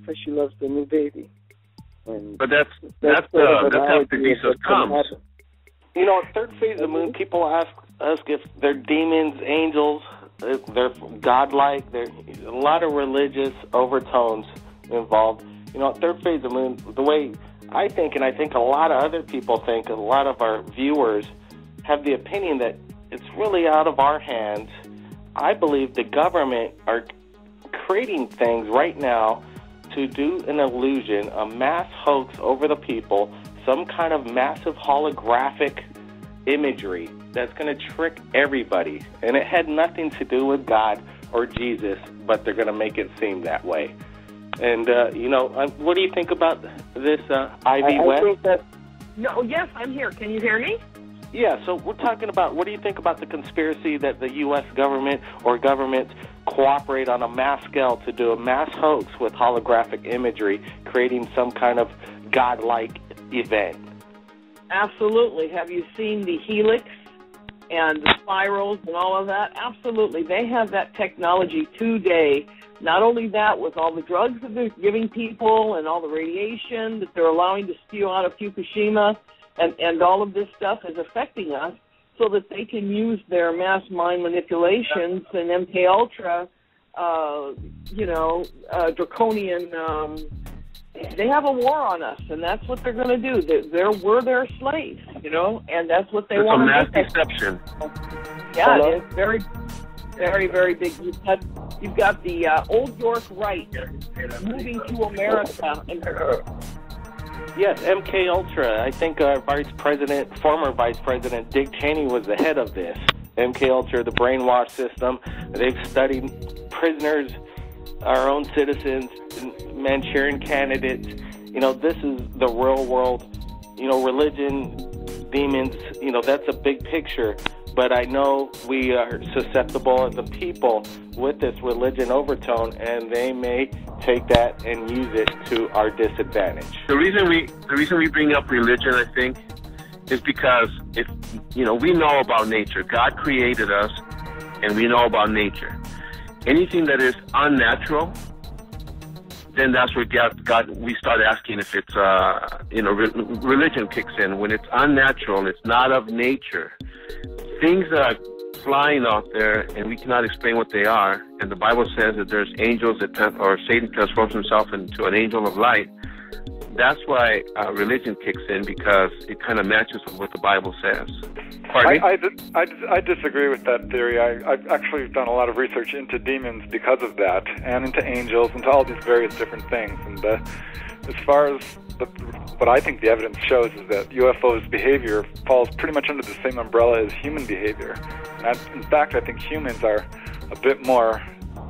because she loves the new baby. And but that's that's that's, uh, that's after Jesus comes. You know, third phase of the moon, people ask us if they're demons, angels, they're godlike. There's a lot of religious overtones involved. You know, third phase of the moon, the way I think, and I think a lot of other people think, a lot of our viewers have the opinion that it's really out of our hands. I believe the government are creating things right now to do an illusion, a mass hoax over the people, some kind of massive holographic imagery that's going to trick everybody. And it had nothing to do with God or Jesus, but they're going to make it seem that way. And, uh, you know, uh, what do you think about this, uh, Ivy I, I West? That, no, yes, I'm here. Can you hear me? Yeah, so we're talking about what do you think about the conspiracy that the U.S. government or governments cooperate on a mass scale to do a mass hoax with holographic imagery, creating some kind of godlike event? Absolutely. Have you seen the helix and the spirals and all of that? Absolutely. They have that technology today. Not only that, with all the drugs that they're giving people and all the radiation that they're allowing to spew out of Fukushima and, and all of this stuff is affecting us so that they can use their mass mind manipulations and MK Ultra, uh, you know, uh, draconian. Um, they have a war on us, and that's what they're going to do. They're, they're we're their slaves, you know, and that's what they want to do. It's a mass deception. Yeah, Hello? it's very, very, very big. You've got you've got the uh, old York Rite moving to America and Yes, MK Ultra. I think our Vice President, former Vice President Dick Cheney, was the head of this. MK Ultra, the brainwash system. They've studied prisoners, our own citizens, Manchurian candidates. You know, this is the real world. You know, religion, demons. You know, that's a big picture but I know we are susceptible as a people with this religion overtone, and they may take that and use it to our disadvantage. The reason we the reason we bring up religion, I think, is because if you know we know about nature. God created us, and we know about nature. Anything that is unnatural, then that's where God, God we start asking if it's uh, you know re- religion kicks in when it's unnatural, it's not of nature things that are flying out there and we cannot explain what they are. And the Bible says that there's angels that, or Satan transforms himself into an angel of light. That's why uh, religion kicks in because it kind of matches with what the Bible says. I, I, I, I, disagree with that theory. I, I've actually done a lot of research into demons because of that, and into angels, into all these various different things. And uh, as far as the, what I think the evidence shows is that UFOs' behavior falls pretty much under the same umbrella as human behavior. And I, in fact, I think humans are a bit more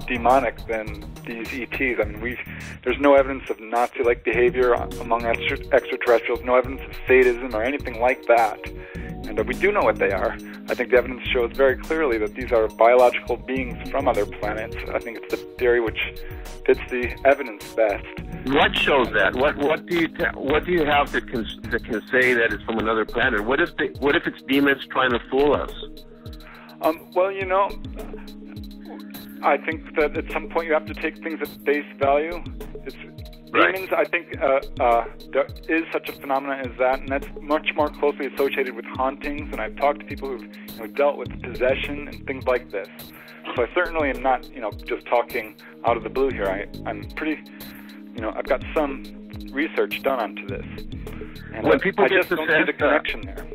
demonic than these ETs. I mean, we there's no evidence of Nazi-like behavior among extra, extraterrestrials, no evidence of sadism or anything like that. And uh, we do know what they are. I think the evidence shows very clearly that these are biological beings from other planets. I think it's the theory which fits the evidence best. What shows that? What what do you ta- what do you have that can that can say that it's from another planet? What if the, what if it's demons trying to fool us? Um, well, you know, I think that at some point you have to take things at face value. It's right. demons. I think uh, uh, there is such a phenomenon as that, and that's much more closely associated with hauntings. And I've talked to people who've you know, dealt with possession and things like this. So I certainly am not, you know, just talking out of the blue here. I, I'm pretty, you know, I've got some research done onto this. And when I, people I get just don't see the connection there.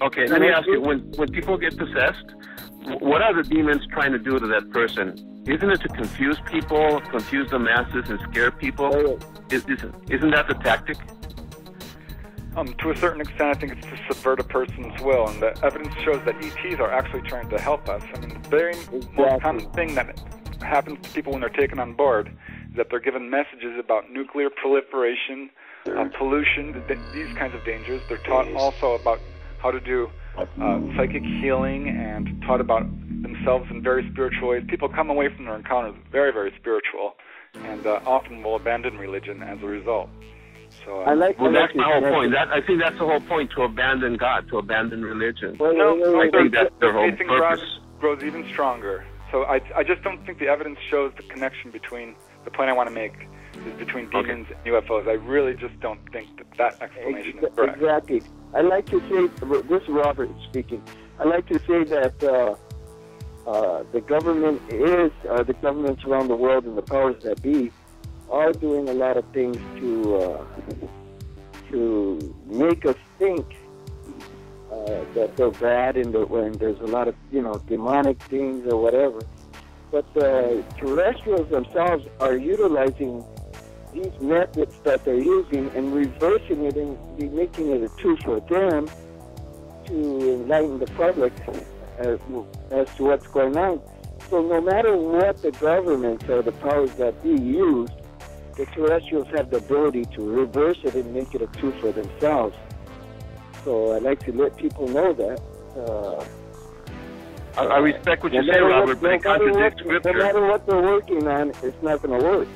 Okay, let me ask you: when when people get possessed, what are the demons trying to do to that person? Isn't it to confuse people, confuse the masses, and scare people? Is, isn't, isn't that the tactic? Um, to a certain extent, I think it's to subvert a person's will, and the evidence shows that ETs are actually trying to help us. I mean, the very most common thing that happens to people when they're taken on board is that they're given messages about nuclear proliferation, uh, pollution, th- these kinds of dangers. They're taught also about how to do uh, psychic healing and taught about themselves in very spiritual ways. People come away from their encounters very, very spiritual, and uh, often will abandon religion as a result. So, uh, I like. Well, I that's like the whole your point. That I think that's the whole point to abandon God, to abandon religion. Well, no, wait, wait, I wait, think wait. that's their whole faith God purpose. grows even stronger. So I, I just don't think the evidence shows the connection between the point I want to make is between demons and UFOs. I really just don't think that that explanation is correct. Exactly. I like to say, this is Robert speaking. I like to say that uh, uh, the government is, uh, the governments around the world and the powers that be are doing a lot of things to uh, to make us think uh, that they're bad and that when there's a lot of you know demonic things or whatever. But the terrestrials themselves are utilizing these methods that they're using and reversing it and be making it a tool for them to enlighten the public as, as to what's going on. So no matter what the government or the powers that be use, the terrestrials have the ability to reverse it and make it a tool for themselves. So I'd like to let people know that. Uh, I, I respect what you say, Robert, what- but it contradicts what- No matter what they're working on, it's not going to work.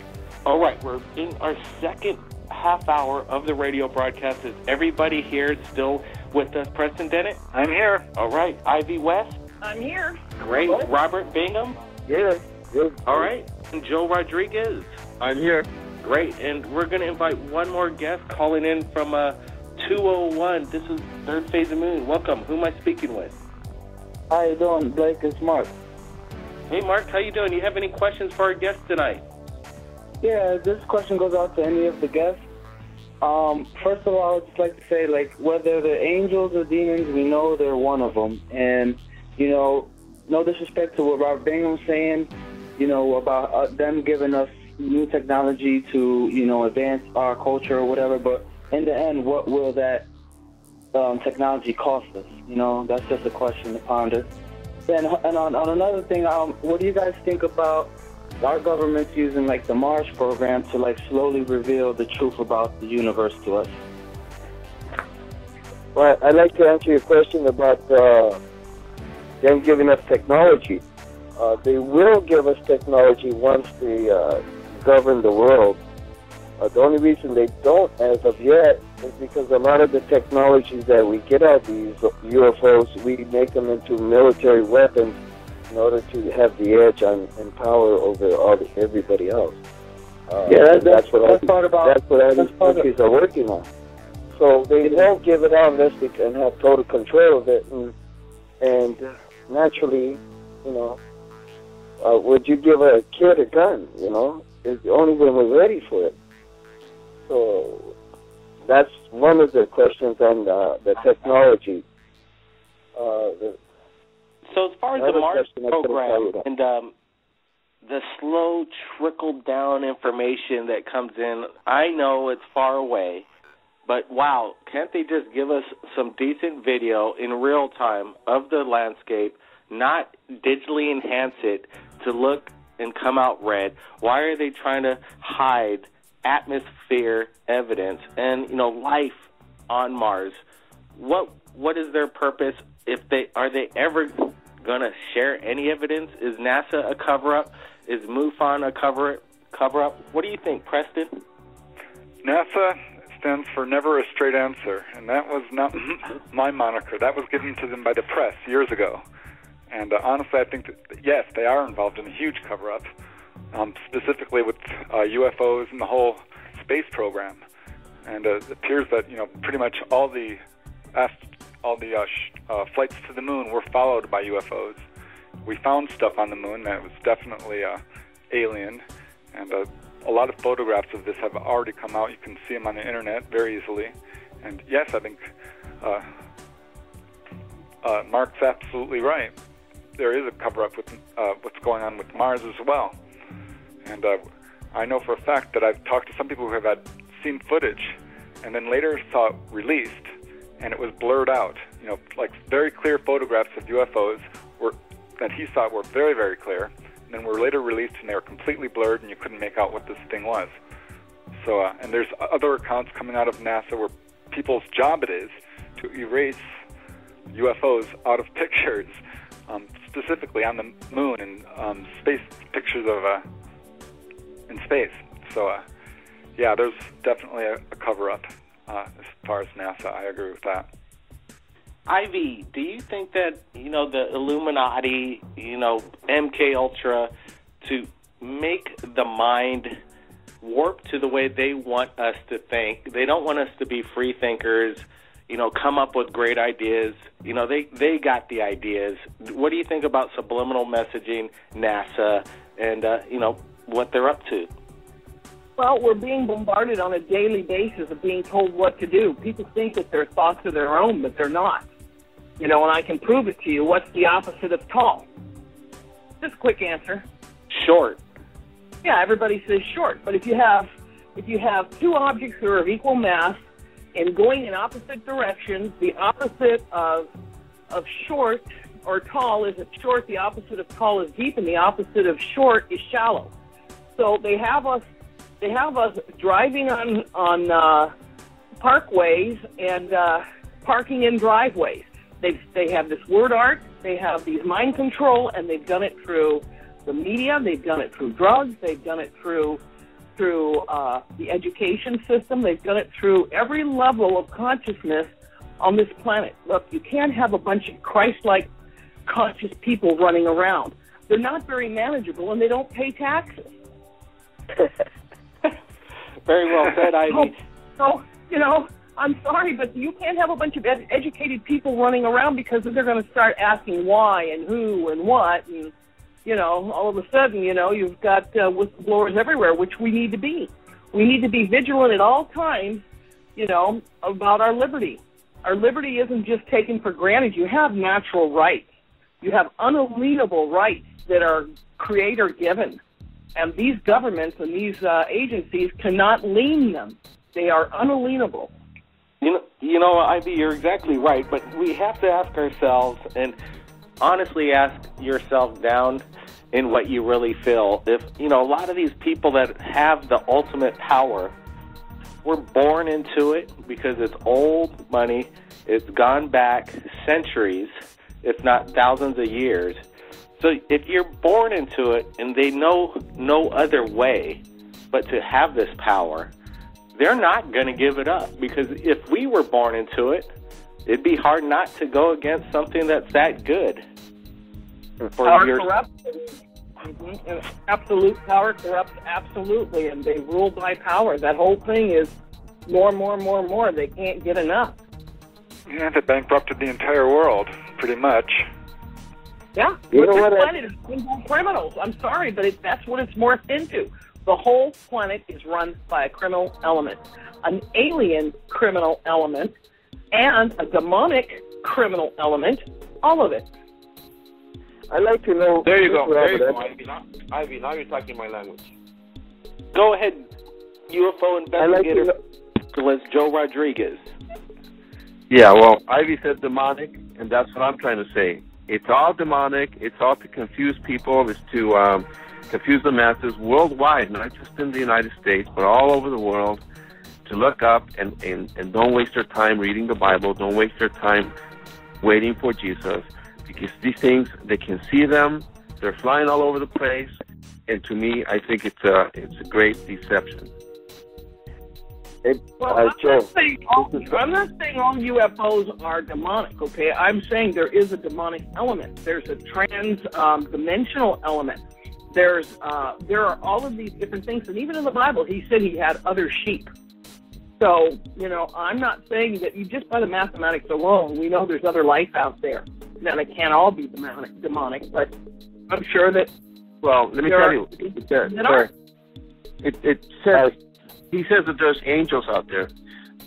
All right, we're in our second half hour of the radio broadcast. Is everybody here still with us, Preston Dennett? I'm here. All right, Ivy West. I'm here. Great. Robert Bingham. Yeah. Good. All right. And Joe Rodriguez. I'm here. Great. And we're going to invite one more guest calling in from uh, 201. This is Third Phase of Moon. Welcome. Who am I speaking with? How you doing, Blake? It's Mark. Hey, Mark. How you doing? You have any questions for our guest tonight? Yeah, this question goes out to any of the guests. Um, first of all, I would just like to say, like, whether they're angels or demons, we know they're one of them. And, you know, no disrespect to what Robert Bingham's saying, you know, about uh, them giving us new technology to, you know, advance our culture or whatever. But in the end, what will that um, technology cost us? You know, that's just a question to ponder. And, and on, on another thing, um, what do you guys think about our government's using like the Mars program to like slowly reveal the truth about the universe to us? Well, I'd like to answer your question about uh, them giving us technology. Uh, they will give us technology once they uh, govern the world. Uh, the only reason they don't, as of yet, is because a lot of the technologies that we get out of these UFOs, we make them into military weapons in order to have the edge on and power over all the, everybody else. Uh, Yeah, that- and that's- what that's these- about- that's what all these countries are working on. So they won't give it unless they can have total control of it. And, and uh, naturally, you know, uh, would you give a kid a gun? You know, it's only when we're ready for it. So that's one of the questions on the, the technology. Uh, the, So as far as the Mars question I couldn't tell program and um, the slow trickle down information that comes in, I know it's far away, but wow, can't they just give us some decent video in real time of the landscape, not digitally enhance it to look and come out red? Why are they trying to hide atmosphere evidence and you know life on Mars? What what is their purpose? If they are they ever gonna share any evidence? Is NASA a cover up? Is MUFON a cover cover up? What do you think, Preston? NASA stands for Never a Straight Answer, and that was not [laughs] my moniker. That was given to them by the press years ago. And uh, honestly, I think that yes, they are involved in a huge cover-up, um, specifically with uh, UFOs and the whole space program. And uh, it appears that you know pretty much all the all the uh, sh- uh, flights to the moon were followed by UFOs. We found stuff on the moon that was definitely uh, alien, and uh, a lot of photographs of this have already come out. You can see them on the internet very easily. And yes, I think uh, uh, Mark's absolutely right. There is a cover up with uh, what's going on with Mars as well. And uh, I know for a fact that I've talked to some people who have had seen footage and then later saw it released and it was blurred out. You know, like very clear photographs of UFOs were that he thought were very, very clear, and then were later released and they were completely blurred and you couldn't make out what this thing was. So, uh, and there's other accounts coming out of NASA where people's job it is to erase UFOs out of [laughs] pictures, um, specifically on the moon and um, space pictures of uh, in space. So, uh, yeah, there's definitely a, a cover-up uh, as far as NASA. I agree with that. Ivy, do you think that you know the Illuminati, you know MK Ultra, to make the mind warp to the way they want us to think? They don't want us to be free thinkers. You know, come up with great ideas. You know, they they got the ideas. What do you think about subliminal messaging, NASA, and uh, you know what they're up to? Well, we're being bombarded on a daily basis of being told what to do. People think that their thoughts are their own, but they're not. You know, and I can prove it to you. What's the opposite of tall? Just a quick answer. Short. Yeah, everybody says short, but if you have if you have two objects that are of equal mass and going in opposite directions, the opposite of of short or tall isn't short. The opposite of tall is deep, and the opposite of short is shallow. So they have us they have us driving on on uh, parkways and uh, parking in driveways. They they have this word art. They have these mind control, and they've done it through the media. They've done it through drugs. They've done it through through uh, the education system. They've done it through every level of consciousness on this planet. Look, you can't have a bunch of Christ-like conscious people running around. They're not very manageable, and they don't pay taxes. [laughs] Very well said, Ivy. [laughs] So, you know, I'm sorry, but you can't have a bunch of ed- educated people running around because they're going to start asking why and who and what, and you know, all of a sudden, you know, you've got uh, whistleblowers everywhere, which we need to be. We need to be vigilant at all times, you know, about our liberty. Our liberty isn't just taken for granted. You have natural rights. You have unalienable rights that are creator given. And these governments and these uh, agencies cannot lean them. They are unalienable. You know, you know, Ivy, you're exactly right. But we have to ask ourselves, and honestly, ask yourself down in what you really feel. If you know, a lot of these people that have the ultimate power were born into it because it's old money. It's gone back centuries, if not thousands of years. So if you're born into it and they know no other way but to have this power, they're not going to give it up because if we were born into it, it'd be hard not to go against something that's that good. For power your- corrupts. Mhm. Absolute power corrupts absolutely, and they rule by power. That whole thing is more, more, more, more. They can't get enough. Yeah, they bankrupted the entire world, pretty much. Yeah, You but know this what I- planet is full of criminals. I'm sorry, but it, that's what it's morphed into. The whole planet is run by a criminal element, an alien criminal element, and a demonic criminal element. All of it. I'd like to know. There you go. There you go, Ivy. Now, Ivy, now you're talking my language. Go ahead, UFO I'd like to investigator know. was Joe Rodriguez. Yeah, well, Ivy said demonic, and that's what I'm trying to say. It's all demonic. It's all to confuse people. It's to um, confuse the masses worldwide, not just in the United States, but all over the world, to look up and, and, and don't waste their time reading the Bible. Don't waste their time waiting for Jesus, because these things they can see them. They're flying all over the place, and to me, I think it's a it's a great deception. It, Well, uh, I'm, Joe, not saying all, I'm not saying all UFOs are demonic, okay? I'm saying there is a demonic element. There's a trans um, dimensional element. There's uh, there are all of these different things, and even in the Bible, he said he had other sheep. So you know, I'm not saying that you just by the mathematics alone, we know there's other life out there. Then it can't all be demonic, demonic, but I'm sure that Well, let me tell are you, that are. It, it says he says that there's angels out there.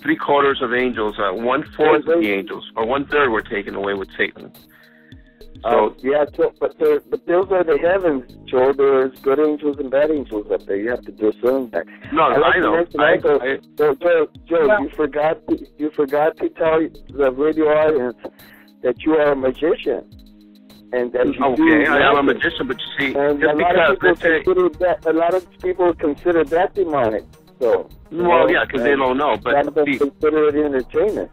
Three quarters of angels, uh, one fourth of the angels, or one third were taken away with Satan. uh, So yeah, Joe, but there, but those are the heavens, Joe. There's good angels and bad angels up there. You have to discern that. no, I'd like I know. I, also- I, Joe, Joe, Joe Well- you forgot to, you forgot to tell the radio audience that you are a magician and that you do okay, I am a magician, but you see, And a just lot because of people consider that a lot of people consider that demonic. So well, yeah, because they don't know. But of them see, consider it entertainment.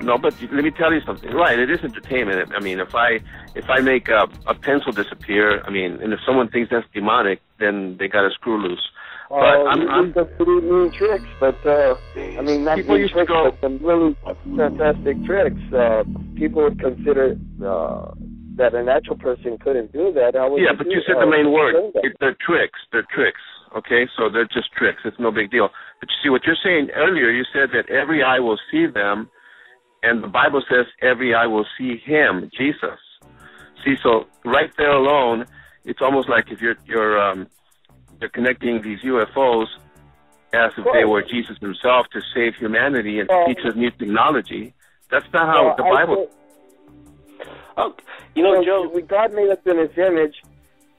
No, but let me tell you something. Right, it is entertainment. I mean, if I if I make a, a pencil disappear, I mean, and if someone thinks that's demonic, then they got a screw loose. But Uh, I'm, I'm some pretty mean tricks, but uh, I mean not mean used to tricks, go- but some really fantastic tricks. Uh, people would consider uh, that a natural person couldn't do that. How would yeah, but do- you said uh, the main word. explain that? It, they're tricks. They're tricks. Okay, so they're just tricks. It's no big deal. But you see, what you're saying earlier, you said that every eye will see them, and the Bible says every eye will see Him, Jesus. See, so right there alone, it's almost like if you're you're um, you're connecting these UFOs as if they were Jesus Himself to save humanity and Well- teach us new technology. That's not how Uh, the Bible. think- Oh, you know, Well, Joe. God made us in His image,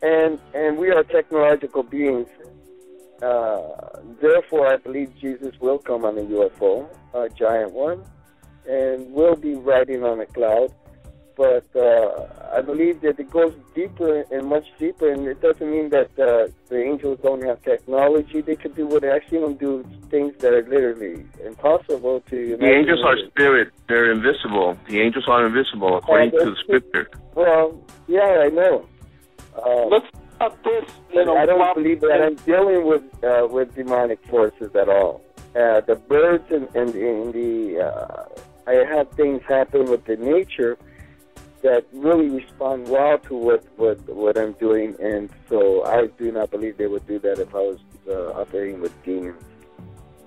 and and we are technological beings. Uh, therefore, I believe Jesus will come on a UFO, a giant one, and will be riding on a cloud. But uh, I believe that it goes deeper and much deeper, and it doesn't mean that uh, the angels don't have technology. They could do what them do things that are literally impossible to. The angels are spirit; they're invisible. The angels are invisible according to the scripture. [laughs] Well, yeah, I know. Uh, Let's talk this. You know, I don't Rob- believe that I'm dealing with uh, with demonic forces at all. Uh, the birds and, and, and the uh, I have things happen with the nature that really respond well to what what what I'm doing, and so I do not believe they would do that if I was uh, operating with demons.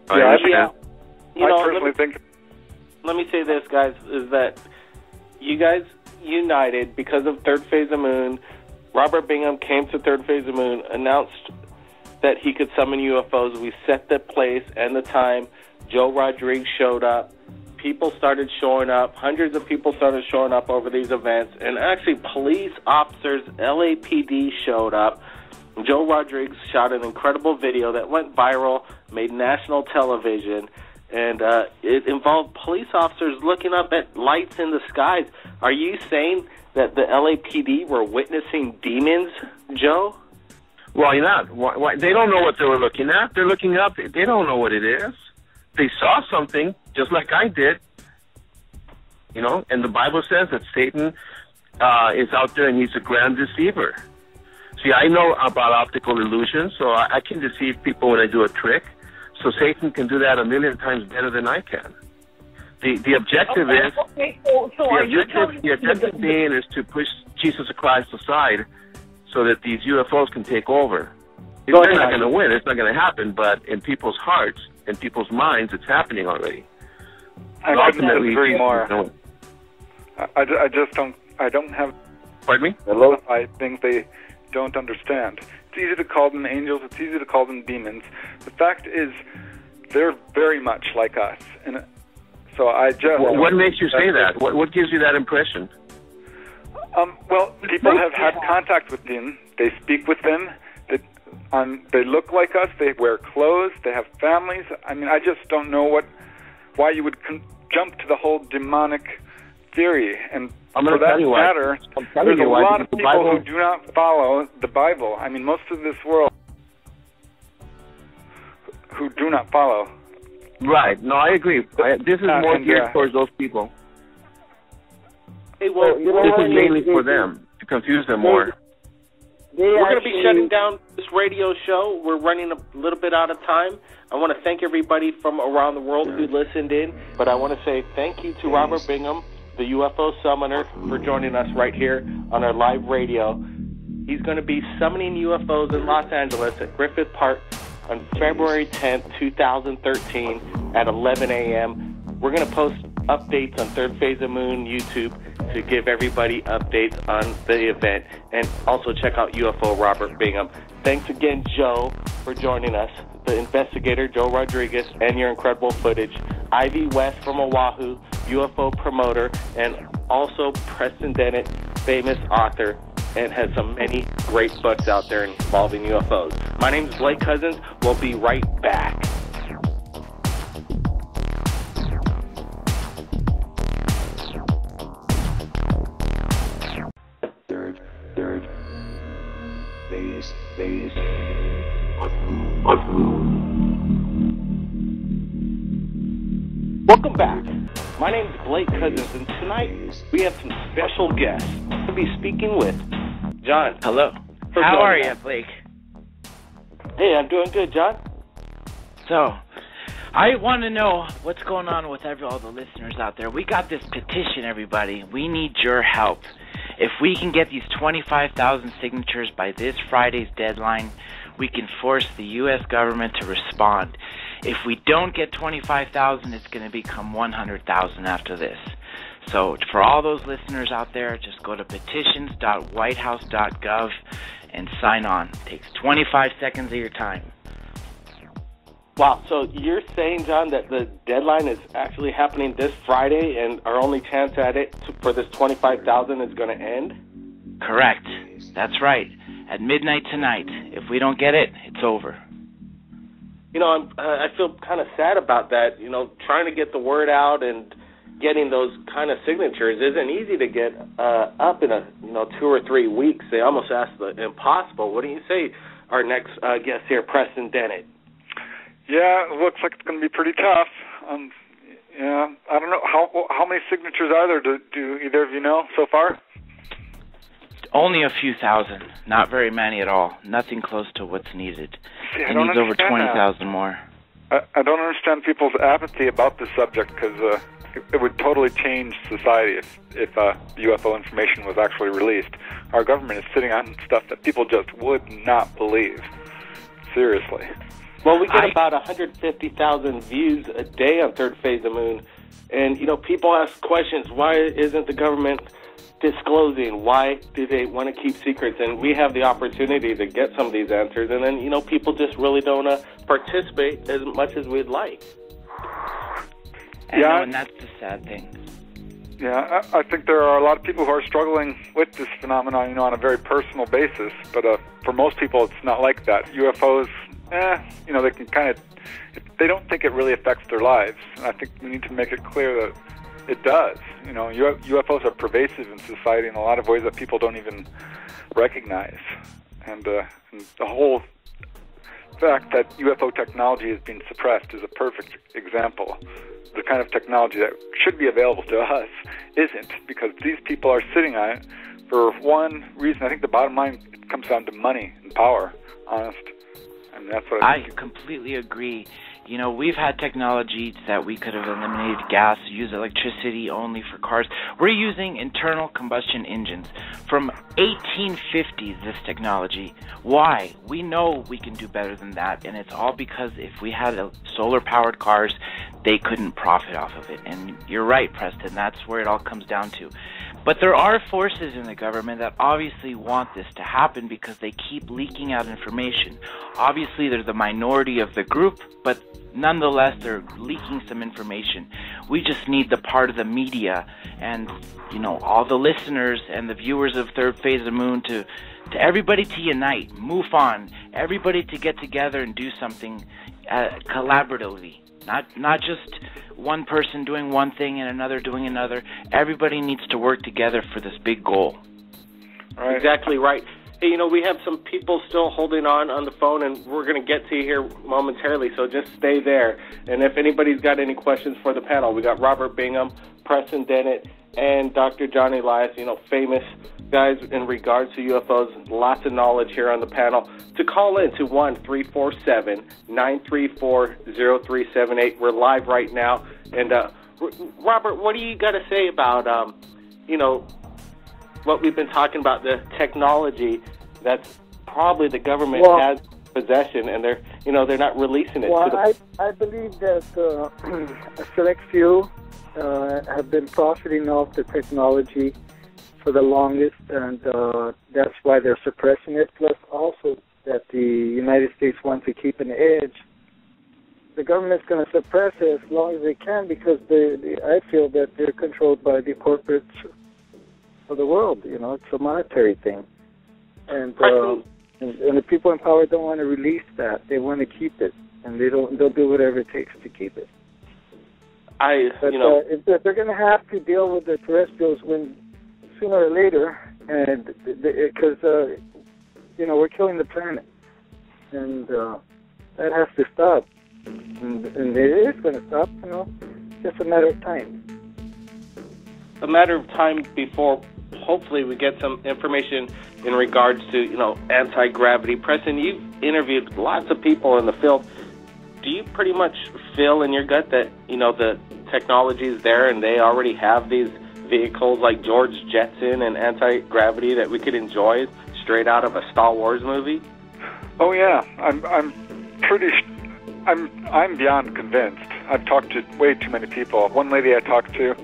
I Yeah, understand. You I know, let personally me, think let me say this, guys, is that you guys united because of Third Phase of Moon. Robert Bingham came to Third Phase of Moon, announced that he could summon UFOs. We set the place and the time. Joe Rodriguez showed up. People started showing up. Hundreds of people started showing up over these events. And actually, police officers, LAPD, showed up. Joe Rodriguez shot an incredible video that went viral, made national television, and uh, it involved police officers looking up at lights in the skies. Are you saying that the LAPD were witnessing demons, Joe? Why not? Why, why, they don't know what they were looking at. They're looking up. They don't know what it is. They saw something, just like I did. You know, and the Bible says that Satan uh, is out there and he's a grand deceiver. See, I know about optical illusions, so I, I can deceive people when I do a trick. So Satan can do that a million times better than I can. The the objective okay, is okay, so, so the are you objective, telling the objective that- being is to push Jesus Christ aside so that these UFOs can take over. Go They're ahead, not going to win. It's not going to happen. But in people's hearts, in people's minds, it's happening already. I And couldn't ultimately, disagree Jesus more. is gonna win. I, I I just don't I don't have Pardon me? Hello. I things they don't understand. Easy to call them angels. It's easy to call them demons. The fact is, they're very much like us. And so I just. Well, what makes you say that? What, what gives you that impression? Um, well, people have had contact with them. They speak with them. They, um, they look like us. They wear clothes. They have families. I mean, I just don't know what why you would con- jump to the whole demonic theory. And I'm for gonna that tell you why. matter, I'm there's you a why, lot of because the people who do not follow the Bible. I mean, most of this world who do not follow. Right. No, I agree. I, this is Uh, more geared uh, towards those people. Hey, well, you know This is mainly for them to confuse them more. They We're going to be shutting down this radio show. We're running a little bit out of time. I want to thank everybody from around the world who listened in, but I want to say thank you to Robert Bingham, the UFO summoner, for joining us right here on our live radio. He's going to be summoning UFOs in Los Angeles at Griffith Park on February 10th, 2013 at 11 a.m. We're going to post updates on Third Phase of Moon YouTube to give everybody updates on the event and also check out UFO Robert Bingham. Thanks again, Joe, for joining us, the investigator, Joe Rodriguez, and your incredible footage. Ivy West from Oahu, UFO promoter, and also Preston Dennett, famous author, and has some many great books out there involving UFOs. My name is Blake Cousins. We'll be right back. Third, third. Phase, phase. Welcome back. My name is Blake Cousins, and tonight we have some special guests. We'll be speaking with John. Hello. How are you. Blake? Hey, I'm doing good, John. So, I want to know what's going on with every, all the listeners out there. We got this petition, everybody. We need your help. If we can get these 25,000 signatures by this Friday's deadline, we can force the U.S. government to respond. If we don't get 25,000, it's going to become 100,000 after this. So, for all those listeners out there, just go to petitions.whitehouse.gov and sign on. It takes 25 seconds of your time. Wow, so you're saying, John, that the deadline is actually happening this Friday, and our only chance at it for this 25,000 is going to end? Correct. That's right. At midnight tonight. If we don't get it, it's over. You know, I'm, uh, I feel kind of sad about that. You know, trying to get the word out and getting those kind of signatures isn't easy to get uh, up in a you know two or three weeks. They almost ask the impossible. What do you say, our next uh, guest here, Preston Dennett? Yeah, it looks like it's going to be pretty tough. Um, yeah, I don't know how how many signatures are there. Do, do either of you know so far? Only a few thousand. Not very many at all. Nothing close to what's needed. See, I it needs over 20,000 more. I, I don't understand people's apathy about this subject because uh, it, it would totally change society if if uh, UFO information was actually released. Our government is sitting on stuff that people just would not believe. Seriously. Well, we get I- about 150,000 views a day on Third Phase of the Moon, and you know, people ask questions. Why isn't the government disclosing? Why do they want to keep secrets? And we have the opportunity to get some of these answers, and then you know, people just really don't uh, participate as much as we'd like. I Yeah. know, and that's the sad thing. Yeah, I, I think there are a lot of people who are struggling with this phenomenon, you know, on a very personal basis. But uh, for most people, it's not like that. UFOs, eh, you know, they can kind of, they don't think it really affects their lives. And I think we need to make it clear that it does. You know, U- UFOs are pervasive in society in a lot of ways that people don't even recognize. And, uh, and the whole fact that UFO technology is being suppressed is a perfect example. The kind of technology that should be available to us isn't because these people are sitting on it for one reason. I think the bottom line comes down to money and power. Honest, I mean that's what I, I completely agree. You know, we've had technology that we could have eliminated gas, use electricity only for cars. We're using internal combustion engines from 1850s, this technology. Why? We know we can do better than that, and it's all because if we had solar powered cars, they couldn't profit off of it. And you're right, Preston, that's where it all comes down to. But there are forces in the government that obviously want this to happen because they keep leaking out information. Obviously, they're the minority of the group, but nonetheless, they're leaking some information. We just need the part of the media and, you know, all the listeners and the viewers of Third Phase of the Moon to, to everybody to unite, move on, everybody to get together and do something uh, collaboratively. Not not just one person doing one thing and another doing another. Everybody needs to work together for this big goal. Right. Exactly right. You know, we have some people still holding on on the phone, and we're going to get to you here momentarily, so just stay there. And if anybody's got any questions for the panel, we got Robert Bingham, Preston Dennett, and Dr. John Elias, you know, famous guys in regards to UFOs. Lots of knowledge here on the panel. To call in to 1 347 934 0378. We're live right now. And, uh, Robert, what do you got to say about, um, you know, what we've been talking about, the technology that's probably the government well, has possession, and they're, you know, they're not releasing it. Well, the- I, I believe that uh, [clears throat] a select few uh, have been profiting off the technology for the longest, and uh, that's why they're suppressing it. Plus, also that the United States wants to keep an edge. The government's going to suppress it as long as they can because they, they, I feel that they're controlled by the corporates of the world. You know, it's a monetary thing, and uh, and, and the people in power don't want to release that. They want to keep it, and they don't. They'll do whatever it takes to keep it. I, but, you know, uh, if they're going to have to deal with the terrestrials when sooner or later, and because uh, you know we're killing the planet, and uh, that has to stop, and, and it is going to stop. You know, just a matter of time. A matter of time before hopefully we get some information in regards to you know anti gravity. Preston, you've interviewed lots of people in the field. Do you pretty much feel in your gut that you know the technology is there and they already have these vehicles like George Jetson and anti gravity that we could enjoy straight out of a Star Wars movie? Oh yeah, I'm I'm pretty I'm I'm beyond convinced. I've talked to way too many people. One lady I talked to,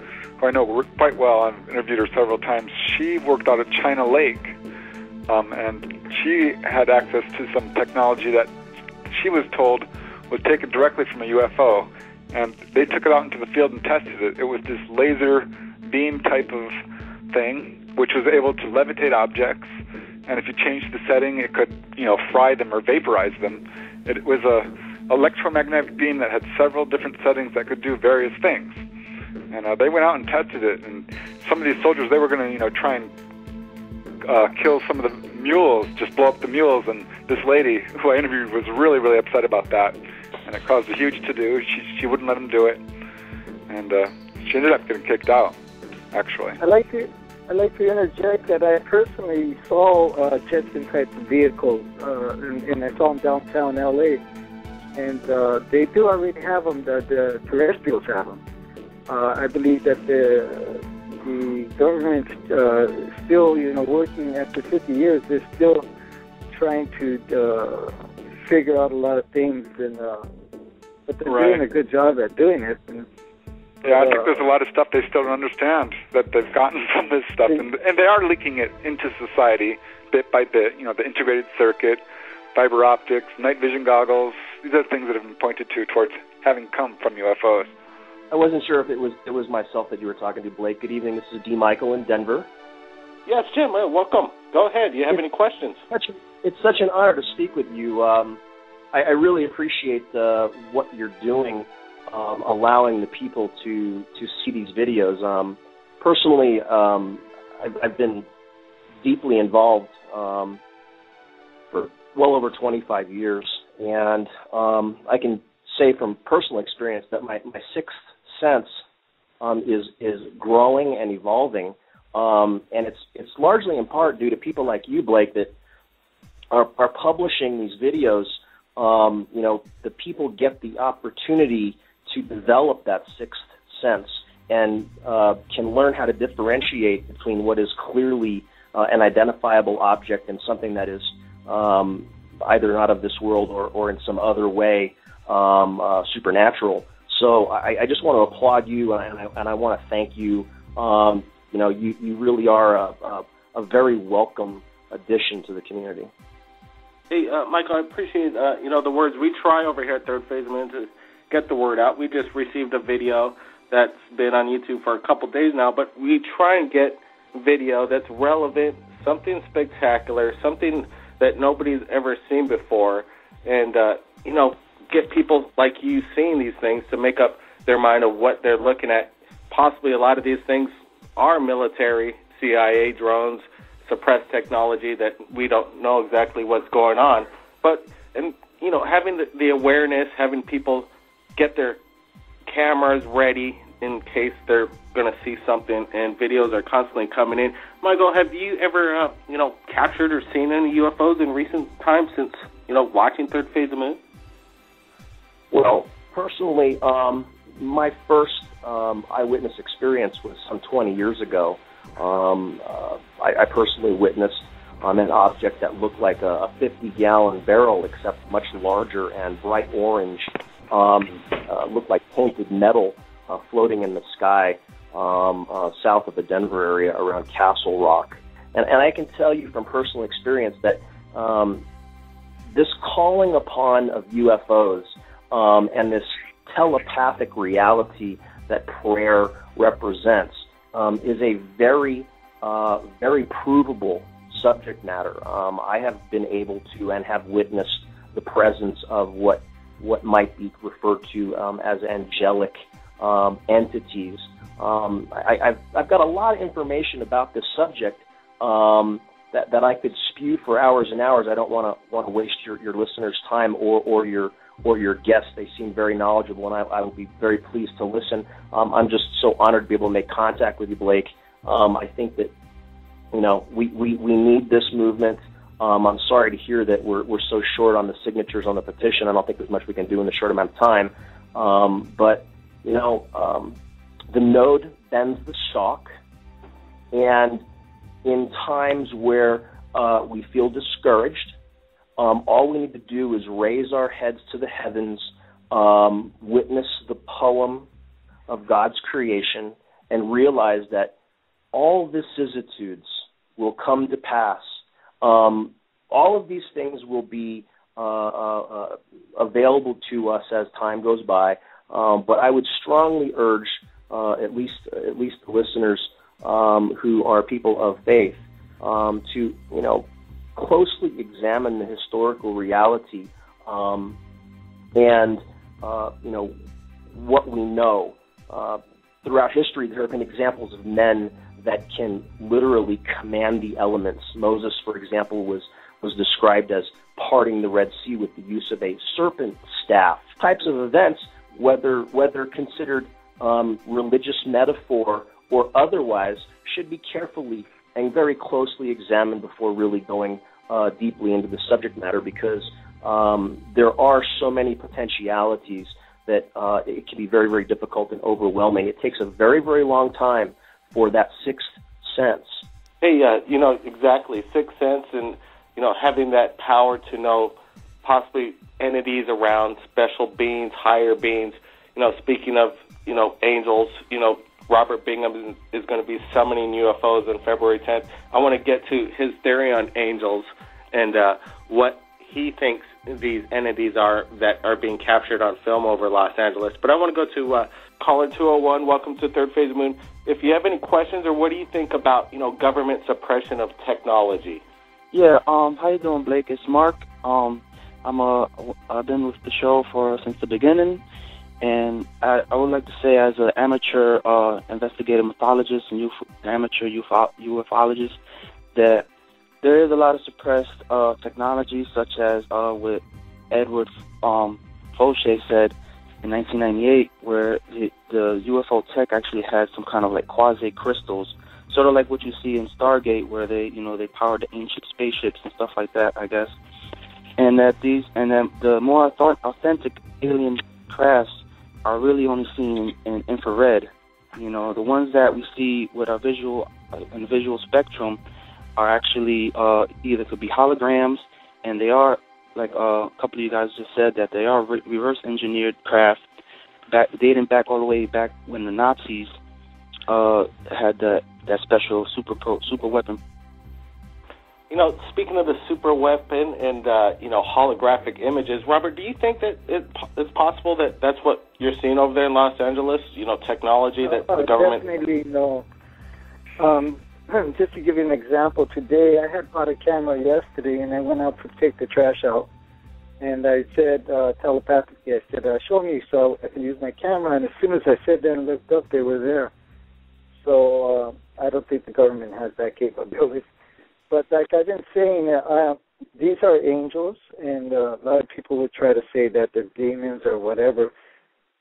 who I know quite well, I've interviewed her several times. She worked out of China Lake, um, and she had access to some technology that she was told was taken directly from a UFO, and they took it out into the field and tested it. It was this laser beam type of thing, which was able to levitate objects, and if you changed the setting, it could, you know, fry them or vaporize them. It was a electromagnetic beam that had several different settings that could do various things. And uh, they went out and tested it, and some of these soldiers they were going to, you know, try and uh, kill some of the mules, just blow up the mules. And this lady who I interviewed was really, really upset about that, and it caused a huge to-do. She she wouldn't let them do it, and uh, she ended up getting kicked out actually. I like to I like to interject that I personally saw uh, Jetson type vehicles, uh, and, and I saw them downtown LA, and uh, they do already have them. The, the terrestrials have them. Uh, I believe that the the government uh, still, you know, working after 50 years, they're still trying to uh, figure out a lot of things, and uh, but they're right. doing a good job at doing it. And, yeah, I think there's a lot of stuff they still don't understand that they've gotten [laughs] from this stuff, and and they are leaking it into society bit by bit. You know, the integrated circuit, fiber optics, night vision goggles. These are things that have been pointed to towards having come from UFOs. I wasn't sure if it was it was myself that you were talking to, Blake. Good evening. This is D. Michael in Denver. Yes, Jim. Well, welcome. Go ahead. Do you have it's any questions? Such it's such an honor to speak with you. Um, I, I really appreciate uh, what you're doing um, allowing the people to to see these videos. Um, personally, um, I've, I've, been deeply involved um, for well over 25 years, and um, I can say from personal experience that my, my sixth sense um, is is growing and evolving, and it's it's largely in part due to people like you, Blake, that are, are publishing these videos. you know, the people get the opportunity to develop that sixth sense and uh, can learn how to differentiate between what is clearly uh, an identifiable object and something that is um, either not of this world or, or in some other way um, uh, supernatural. So I, I, just want to applaud you and I, and I want to thank you um, you know, you, you really are a, a, a very welcome addition to the community. Hey, uh, Michael, I appreciate uh, you know the words. We try over here at Third Phase Moon to get the word out. We just received a video that's been on YouTube for a couple days now, but we try and get video that's relevant, something spectacular, something that nobody's ever seen before, and uh, you know, get people like you seeing these things to make up their mind of what they're looking at. Possibly a lot of these things are military, CIA drones, suppressed technology that we don't know exactly what's going on. But and you know, having the, the awareness, having people get their cameras ready in case they're going to see something, and videos are constantly coming in. Michael, have you ever, uh, you know, captured or seen any UFOs in recent times since, you know, watching Third Phase of the Moon? Well, personally, um, my first um, eyewitness experience was some 20 years ago. Um, uh, I, I personally witnessed um, an object that looked like a, a 50 gallon barrel, except much larger and bright orange. Um, uh, looked like painted metal uh, floating in the sky um, uh, south of the Denver area around Castle Rock. And, and I can tell you from personal experience that um, this calling upon of UFOs um, and this telepathic reality that prayer represents um, is a very, uh, very provable subject matter. Um, I have been able to and have witnessed the presence of what what might be referred to um, as angelic um, entities. Um, I, I've, I've got a lot of information about this subject um, that, that I could spew for hours and hours. I don't want to want to waste your, your listeners' time or, or your or your guests. They seem very knowledgeable, and I, I will be very pleased to listen. Um, I'm just so honored to be able to make contact with you, Blake. Um, I think that you know we, we, we need this movement. Um, I'm sorry to hear that we're we're so short on the signatures on the petition. I don't think there's much we can do in the short amount of time. Um, but you know, um, the node bends the shock, and in times where uh, we feel discouraged, um, all we need to do is raise our heads to the heavens, um, witness the poem of God's creation, and realize that all vicissitudes will come to pass. Um, all of these things will be uh, uh, available to us as time goes by. Um, but I would strongly urge uh, at least at least the listeners um, who are people of faith um, to you know closely examine the historical reality um, and uh, you know what we know. Uh, throughout history, there have been examples of men that can literally command the elements. Moses, for example, was was described as parting the Red Sea with the use of a serpent staff. Types of events, whether whether considered um, religious metaphor or otherwise, should be carefully and very closely examined before really going uh, deeply into the subject matter because um, there are so many potentialities that uh, it can be very, very difficult and overwhelming. It takes a very, very long time for that sixth sense. Hey, uh, you know, exactly, sixth sense and, you know, having that power to know possibly entities around special beings, higher beings. You know, speaking of, you know, angels, you know, Robert Bingham is going to be summoning UFOs on February 10th. I want to get to his theory on angels and uh, what he thinks these entities are that are being captured on film over Los Angeles. But I want to go to uh, caller 201. Welcome to Third Phase Moon. If you have any questions or what do you think about you know government suppression of technology? Yeah. Um. How you doing, Blake? It's Mark. Um. I'm a I've been with the show for since the beginning, and I, I would like to say, as an amateur uh, investigative mythologist and UFO, amateur UFO, ufologist, that there is a lot of suppressed uh, technology, such as uh, what Edward um, said in 1998, where the, the UFO tech actually had some kind of like quasi crystals, sort of like what you see in Stargate, where they, you know, they powered the ancient spaceships and stuff like that, I guess. And that these, and then the more authentic alien crafts are really only seen in, in infrared. You know, the ones that we see with our visual uh, in visual spectrum are actually uh, either could be holograms, and they are like uh, a couple of you guys just said that they are re- reverse engineered craft, back dating back all the way back when the Nazis uh, had the that special super pro, super weapon. You know, speaking of the super weapon and uh, you know holographic images, Robert, do you think that it, it's possible that that's what you're seeing over there in Los Angeles? You know, technology that uh, the government definitely no. Um, [clears throat] just to give you an example, today I had bought a camera yesterday, and I went out to take the trash out, and I said uh, telepathically, I said, uh, "Show me so I can use my camera." And as soon as I sat there and looked up, they were there. So uh, I don't think the government has that capability. But like I've been saying, uh, these are angels, and uh, a lot of people would try to say that they're demons or whatever.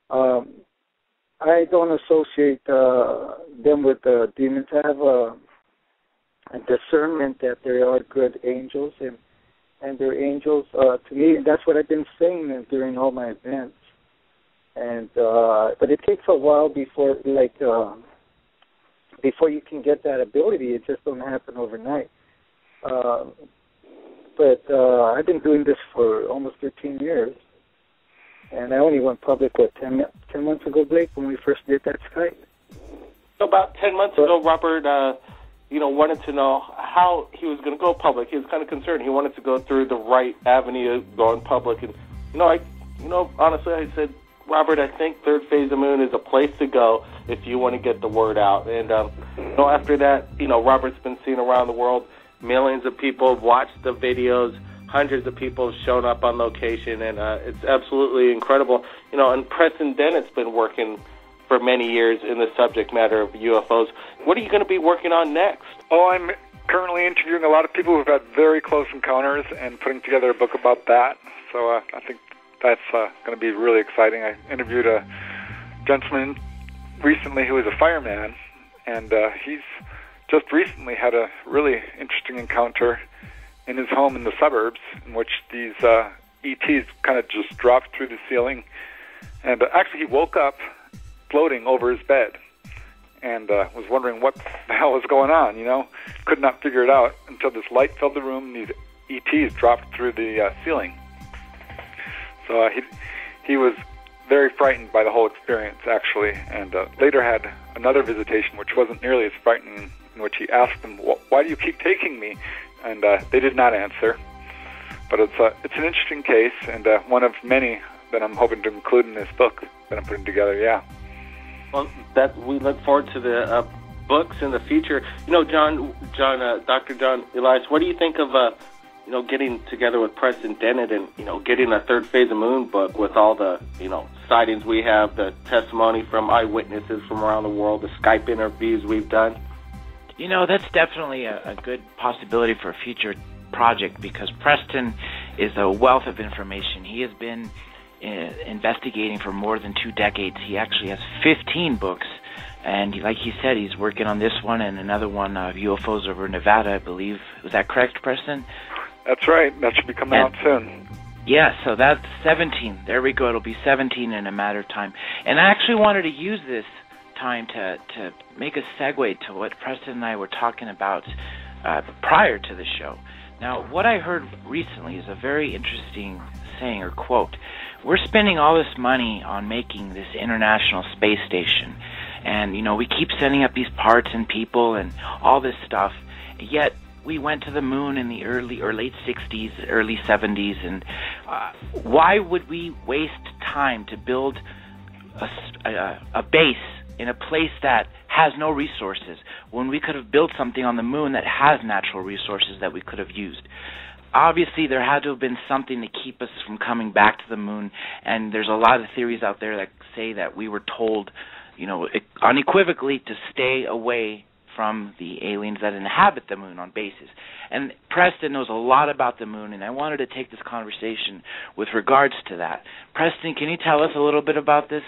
Um, I don't associate uh, them with uh, demons. I have a, a discernment that they are good angels, and and they're angels. Uh, to me, that's what I've been saying during all my events. And uh, but it takes a while before, like, uh, before you can get that ability. It just don't happen overnight. Uh, but uh, I've been doing this for almost 13 years, and I only went public what 10, 10 months ago, Blake, when we first did that Skype. So about ten months ago, Robert, uh, you know, wanted to know how he was going to go public. He was kind of concerned. He wanted to go through the right avenue of going public, and you know, I, you know, honestly, I said, Robert, I think Third Phase of Moon is a place to go if you want to get the word out. And um, you know, after that, you know, Robert's been seen around the world. Millions of people have watched the videos. Hundreds of people have shown up on location, and uh, it's absolutely incredible. You know, and Preston Dennett's been working for many years in the subject matter of UFOs. What are you going to be working on next? Oh, I'm currently interviewing a lot of people who've had very close encounters and putting together a book about that. So uh, I think that's uh, going to be really exciting. I interviewed a gentleman recently who was a fireman, and uh, he's just recently had a really interesting encounter in his home in the suburbs, in which these uh, ETs kind of just dropped through the ceiling, and uh, actually he woke up floating over his bed, and uh, was wondering what the hell was going on. You know, could not figure it out until this light filled the room. and These ETs dropped through the uh, ceiling. So uh, he he was very frightened by the whole experience, actually, and uh, later had another visitation, which wasn't nearly as frightening, which he asked them, "Why do you keep taking me?" And uh, they did not answer. But it's uh, it's an interesting case, and uh, one of many that I'm hoping to include in this book that I'm putting together. Yeah. Well, that we look forward to the uh, books in the future. You know, John, John, uh, Dr. John Elias, what do you think of, uh, you know, getting together with Preston Dennett and you know getting a third phase of Moon book with all the you know sightings we have, the testimony from eyewitnesses from around the world, the Skype interviews we've done. You know, that's definitely a, a good possibility for a future project because Preston is a wealth of information. He has been uh, investigating for more than two decades. He actually has 15 books, and like he said, he's working on this one and another one of UFOs over Nevada, I believe. Was that correct, Preston? That's right. That should be coming And- out soon. Yeah, so that's 17. There we go. It'll be 17 in a matter of time. And I actually wanted to use this time to to make a segue to what Preston and I were talking about uh, prior to the show. Now, what I heard recently is a very interesting saying or quote. We're spending all this money on making this international space station, and you know we keep sending up these parts and people and all this stuff. Yet we went to the moon in the early or late 60s, early 70s, and uh, why would we waste time to build a base in a place that has no resources when we could have built something on the moon that has natural resources that we could have used? Obviously, there had to have been something to keep us from coming back to the moon, and there's a lot of theories out there that say that we were told, you know, unequivocally to stay away from the aliens that inhabit the moon on bases. And Preston knows a lot about the moon, and I wanted to take this conversation with regards to that. Preston, can you tell us a little bit about this?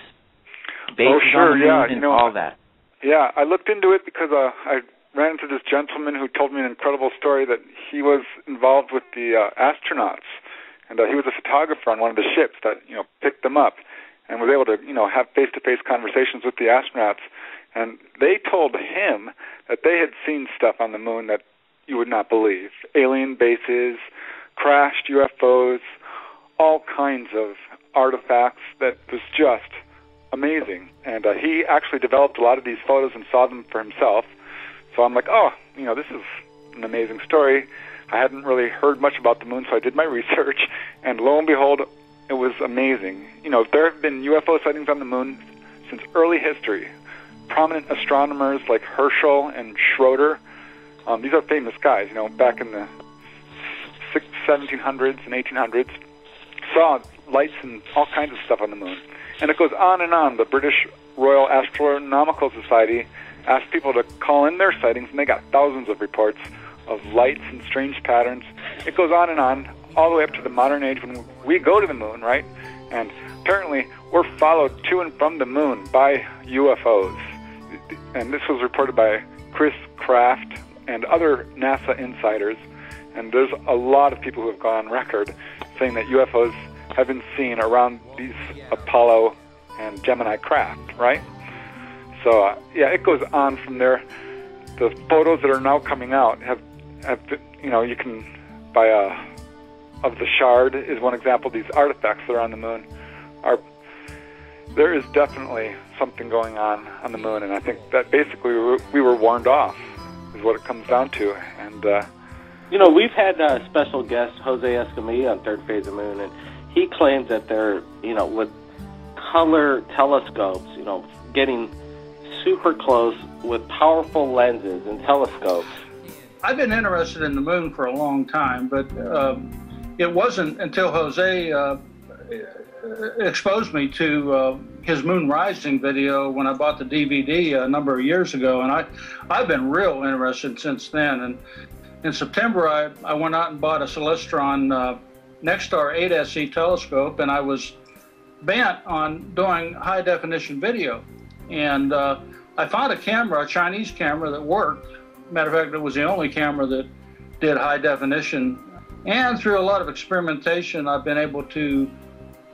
Bases oh, sure. yeah. You know, all that. Yeah, I looked into it because uh, I ran into this gentleman who told me an incredible story that he was involved with the uh, astronauts, and uh, he was a photographer on one of the ships that you know picked them up, and was able to you know have face-to-face conversations with the astronauts, and they told him that they had seen stuff on the moon that you would not believe, alien bases, crashed UFOs, all kinds of artifacts that was just amazing. And uh, he actually developed a lot of these photos and saw them for himself. So I'm like, oh, you know, this is an amazing story. I hadn't really heard much about the moon, so I did my [laughs] research, and lo and behold, it was amazing. You know, there have been UFO sightings on the moon since early history. Prominent astronomers like Herschel and Schroeder, um, these are famous guys, you know, back in the 1700s and 1800s, saw lights and all kinds of stuff on the moon. And it goes on and on. The British Royal Astronomical Society asked people to call in their sightings, and they got thousands of reports of lights and strange patterns. It goes on and on, all the way up to the modern age when we go to the moon, right? And apparently, we're followed to and from the moon by UFOs. And this was reported by Chris Kraft and other NASA insiders. And there's a lot of people who have gone on record saying that UFOs have been seen around these Apollo and Gemini craft, right? So, uh, yeah, it goes on from there. The photos that are now coming out have, have you know, you can, by a, uh, of the shard is one example. These artifacts that are on the moon are, there is definitely something going on on the moon, and I think that basically we were warned off, is what it comes down to. And, uh, you know, we've had a special guest, Jose Escamilla, on Third Phase of the Moon, and he claims that they're, you know, with color telescopes, you know, getting super close with powerful lenses and telescopes. I've been interested in the moon for a long time, but um, it wasn't until Jose uh, exposed me to uh, his moon rising video when I bought the DVD a number of years ago, and I I've been real interested since then. And in September, I, I went out and bought a Celestron uh, Nexstar 8SE telescope, and I was bent on doing high definition video. And uh, I found a camera, a Chinese camera that worked. Matter of fact, it was the only camera that did high definition. And through a lot of experimentation, I've been able to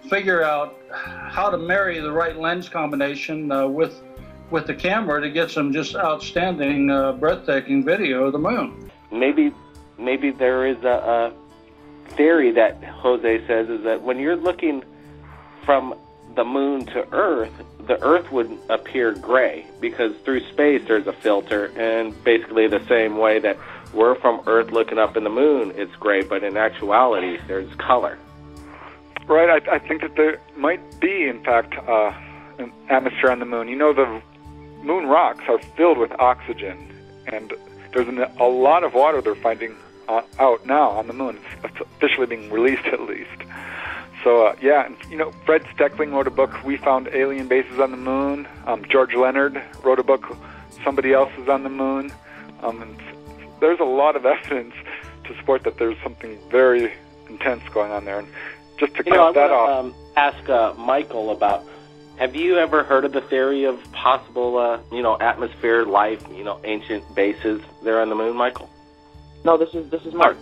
figure out how to marry the right lens combination uh, with with the camera to get some just outstanding, uh, breathtaking video of the moon. Maybe, maybe there is a, a theory that Jose says is that when you're looking from the moon to Earth, the Earth would appear gray because through space there's a filter, and basically the same way that we're from Earth looking up in the moon, it's gray, but in actuality there's color. Right. I, I think that there might be, in fact, uh, an atmosphere on the moon. You know, the moon rocks are filled with oxygen, and there's an, a lot of water they're finding uh, out now on the moon. It's officially being released, [laughs] at least. So uh, yeah, and, you know, Fred Steckling wrote a book. We found alien bases on the moon. Um, George Leonard wrote a book. Somebody else is on the moon. Um, and there's a lot of [laughs] evidence to support that there's something very intense going on there. And just to you cut know, that I off. Um, ask uh, Michael about. Have you ever heard of the theory of possible, uh, you know, atmosphere, life, you know, ancient bases there on the moon, Michael? No, this is this is Mark.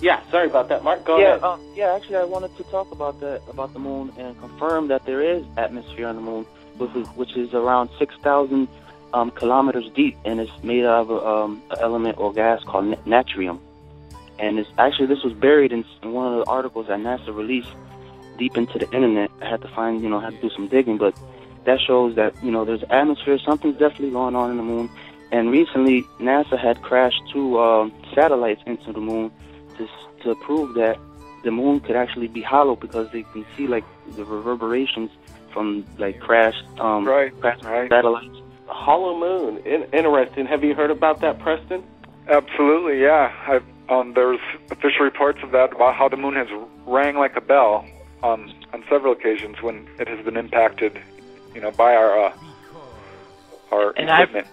Yeah, sorry about that, Mark. Go yeah, ahead. Um, yeah, actually, I wanted to talk about the about the moon and confirm that there is atmosphere on the moon, which is, which is around six thousand um, kilometers deep, and it's made out of um, an element or gas called natrium. And it's actually this was buried in, in one of the articles that NASA released deep into the internet. I had to find, you know, had to do some digging, but that shows that you know there's atmosphere. Something's definitely going on in the moon. And recently, NASA had crashed two um, satellites into the moon to to prove that the moon could actually be hollow because they can see like the reverberations from like crashed um right, crashed right. satellites. Hollow moon. In- interesting. Have you heard about that, Preston? Absolutely, yeah. I've, um, there's official reports of that about how the moon has rang like a bell on on several occasions when it has been impacted, you know, by our uh, our And equipment.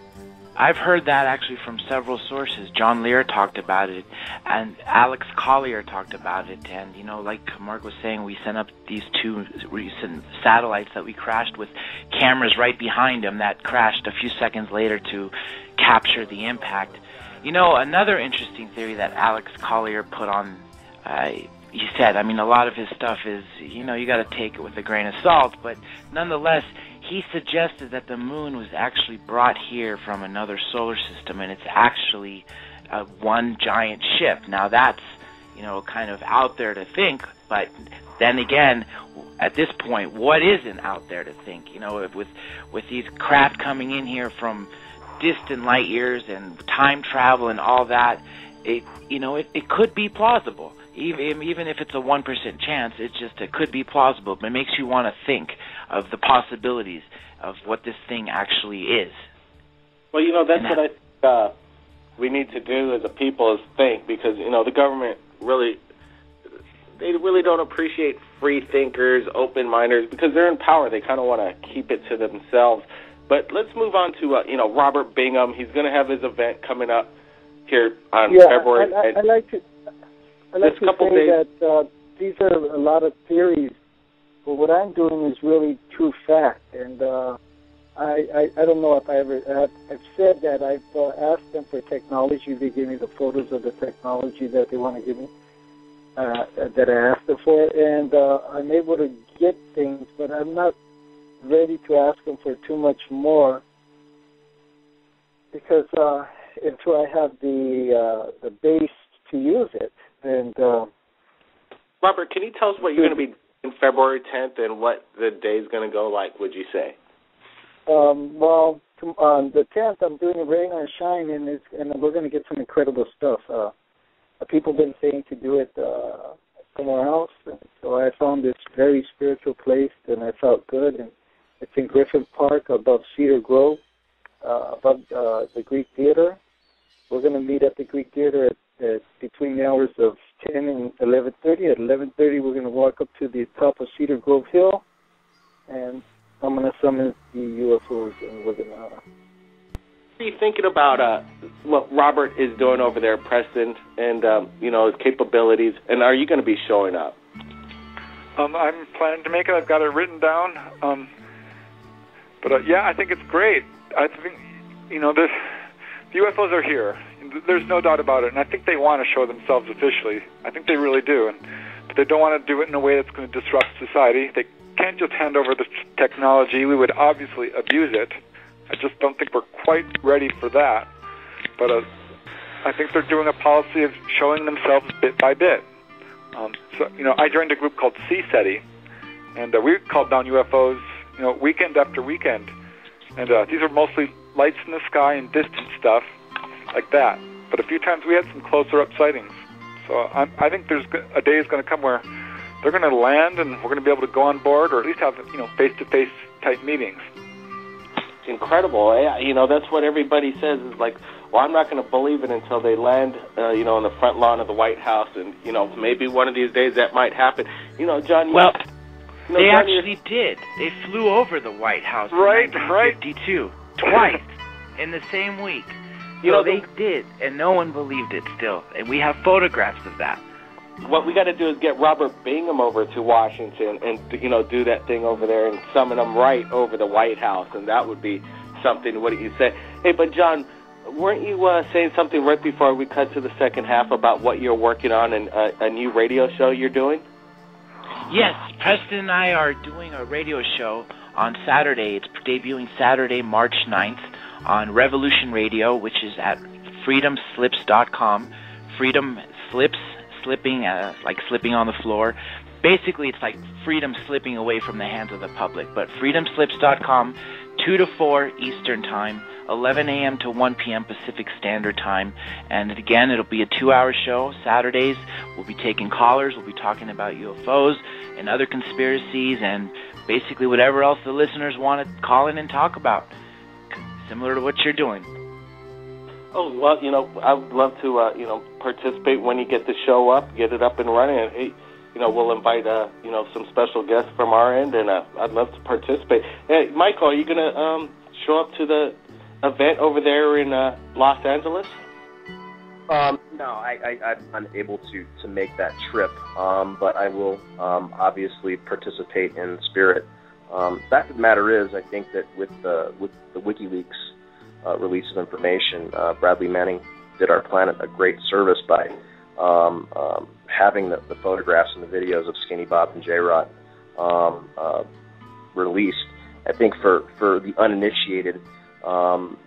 I've heard that actually from several sources. John Lear talked about it, and Alex Collier talked about it. And you know, like Mark was saying, we sent up these two recent satellites that we crashed with cameras right behind them that crashed a few seconds later to capture the impact. You know, another interesting theory that Alex Collier put on. Uh, he said, I mean, a lot of his stuff is, you know, you got to take it with a grain of salt, but nonetheless, he suggested that the moon was actually brought here from another solar system and it's actually uh, one giant ship. Now that's, you know, kind of out there to think, but then again, at this point, what isn't out there to think? You know, with with these craft coming in here from distant light years and time travel and all that, it you know it, it could be plausible. Even even if it's a one percent chance, it just it could be plausible. But it makes you want to think of the possibilities of what this thing actually is. Well, you know that's what I think uh, we need to do as a people is think because you know the government really they really don't appreciate free thinkers, open minders because they're in power. They kind of want to keep it to themselves. But let's move on to uh, you know Robert Bingham. He's going to have his event coming up here on yeah, February. I, I, I like to I like This to couple say days- that uh, these are a lot of theories, but what I'm doing is really true fact. And uh, I, I I don't know if I ever I've, I've said that I've uh, asked them for technology. They give me the photos of the technology that they want to give me. Uh, that I asked them for, and uh, I'm able to get things, but I'm not ready to ask them for too much more because uh, until I have the uh, the base to use it, and uh, Robert, can you tell us what you're going to be in February 10th and what the day's going to go like? Would you say? um, well, on the 10th, I'm doing a rain or shine, and it's and we're going to get some incredible stuff. Uh, people have been saying to do it uh, somewhere else, and so I found this very spiritual place, and I felt good. And it's in Griffith Park, above Cedar Grove, uh, above uh, the Greek Theater. We're going to meet at the Greek Theater at, at between the hours of 10 and 11:30. At 11:30, we're going to walk up to the top of Cedar Grove Hill, and I'm going to summon the UFOs, and we're going to. What are you thinking about uh, what Robert is doing over there, Preston, and um, you know his capabilities? And are you going to be showing up? Um, I'm planning to make it. I've got it written down. Um, but uh, yeah, I think it's great. I think you know the, the UFOs are here. There's no doubt about it, and I think they want to show themselves officially. I think they really do, and but they don't want to do it in a way that's going to disrupt society. They can't just hand over the technology. We would obviously abuse it. I just don't think we're quite ready for that. But uh, I think they're doing a policy of showing themselves bit by bit. Um, so, you know, I joined a group called CSETI, and uh, we called down UFOs, you know, weekend after weekend. And uh, these are mostly lights in the sky and distant stuff like that. But a few times we had some closer up sightings. So I'm, I think there's a day is going to come where they're going to land, and we're going to be able to go on board, or at least have you know face-to-face type meetings. Incredible. You know that's what everybody says is like, well, I'm not going to believe it until they land, uh, you know, on the front lawn of the White House, and you know maybe one of these days that might happen. You know, John. Well, you know, they John, actually did. They flew over the White House Right, in right. twice in the same week. You so know, they the- did, and no one believed it still. And we have photographs of that. what we got to do is get Robert Bingham over to Washington and you know do that thing over there and summon him right over the White House, and that would be something. What do you say? Hey, but John, weren't you uh, saying something right before we cut to the second half about what you're working on and uh, a new radio show you're doing? Yes, Preston and I are doing a radio show on Saturday. It's debuting Saturday, March 9th on Revolution Radio, which is at freedomslips.com. Freedom slips, slipping, uh, like slipping on the floor. Basically, it's like freedom slipping away from the hands of the public. But freedomslips.com, 2 to 4 Eastern Time, 11 a.m. to 1 p.m. Pacific Standard Time. And again, it'll be a two hour show. Saturdays, we'll be taking callers, we'll be talking about UFOs and other conspiracies and basically whatever else the listeners want to call in and talk about, similar to what you're doing. Oh well, you know, I would love to, uh, you know, participate when you get the show up, get it up and running. And, hey, you know, we'll invite, uh, you know, some special guests from our end, and uh, I'd love to participate. Hey, Michael, are you gonna um, show up to the event over there in uh, Los Angeles? Um, no, I, I, I'm unable to, to make that trip, um, but I will um, obviously participate in spirit. Um, fact of the matter is, I think that with the with the WikiLeaks uh, release of information, uh, Bradley Manning did our planet a great service by um, um, having the, the photographs and the videos of Skinny Bob and J Rod um, uh, released. I think for for the uninitiated, um,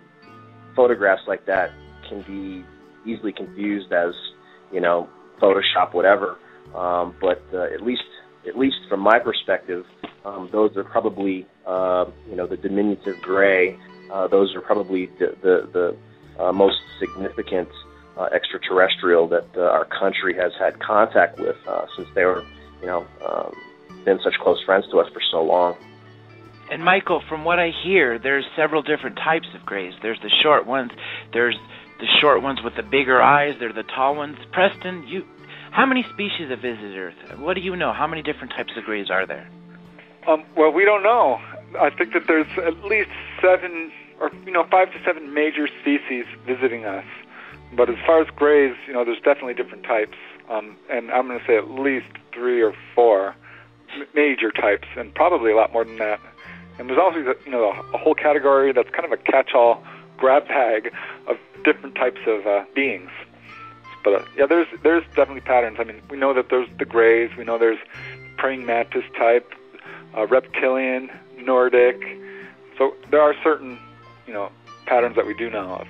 photographs like that can be easily confused as you know Photoshop, whatever. Um, but uh, at least, at least from my perspective, um, those are probably uh, you know the diminutive gray uh, those are probably the the, the uh, most significant uh, extraterrestrial that uh, our country has had contact with uh, since they were, you know, um, been such close friends to us for so long. And Michael, from what I hear, there's several different types of grays. There's the short ones. There's the short ones with the bigger eyes. There's the tall ones. Preston, you, how many species have visited Earth? What do you know? How many different types of grays are there? Um, well, we don't know. I think that there's at least seven, or you know, five to seven major species visiting us. But as far as grays, you know, there's definitely different types, um, and I'm going to say at least three or four major types, and probably a lot more than that. And there's also, you know, a whole category that's kind of a catch-all grab bag of different types of uh, beings. But uh, yeah, there's there's definitely patterns. I mean, we know that there's the grays. We know there's praying mantis type, uh, reptilian, Nordic. So there are certain, you know, patterns that we do know of.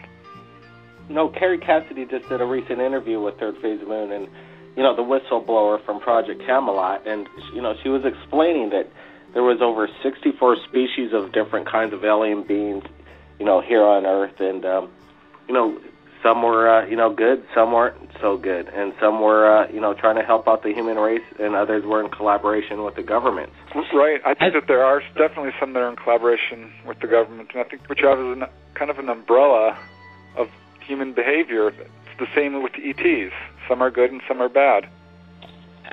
Know, Kerry Cassidy just did a recent interview with Third Phase Moon, and you know, the whistleblower from Project Camelot, and you know, she was explaining that there was over 64 species of different kinds of alien beings, you know, here on Earth, and um, you know, some were uh, you know good, some weren't so good, and some were uh, you know trying to help out the human race, and others were in collaboration with the government. Right. I think that there are definitely some that are in collaboration with the government, and I think what you have is an, kind of an umbrella of human behavior. It's the same with the ETs. Some are good and some are bad.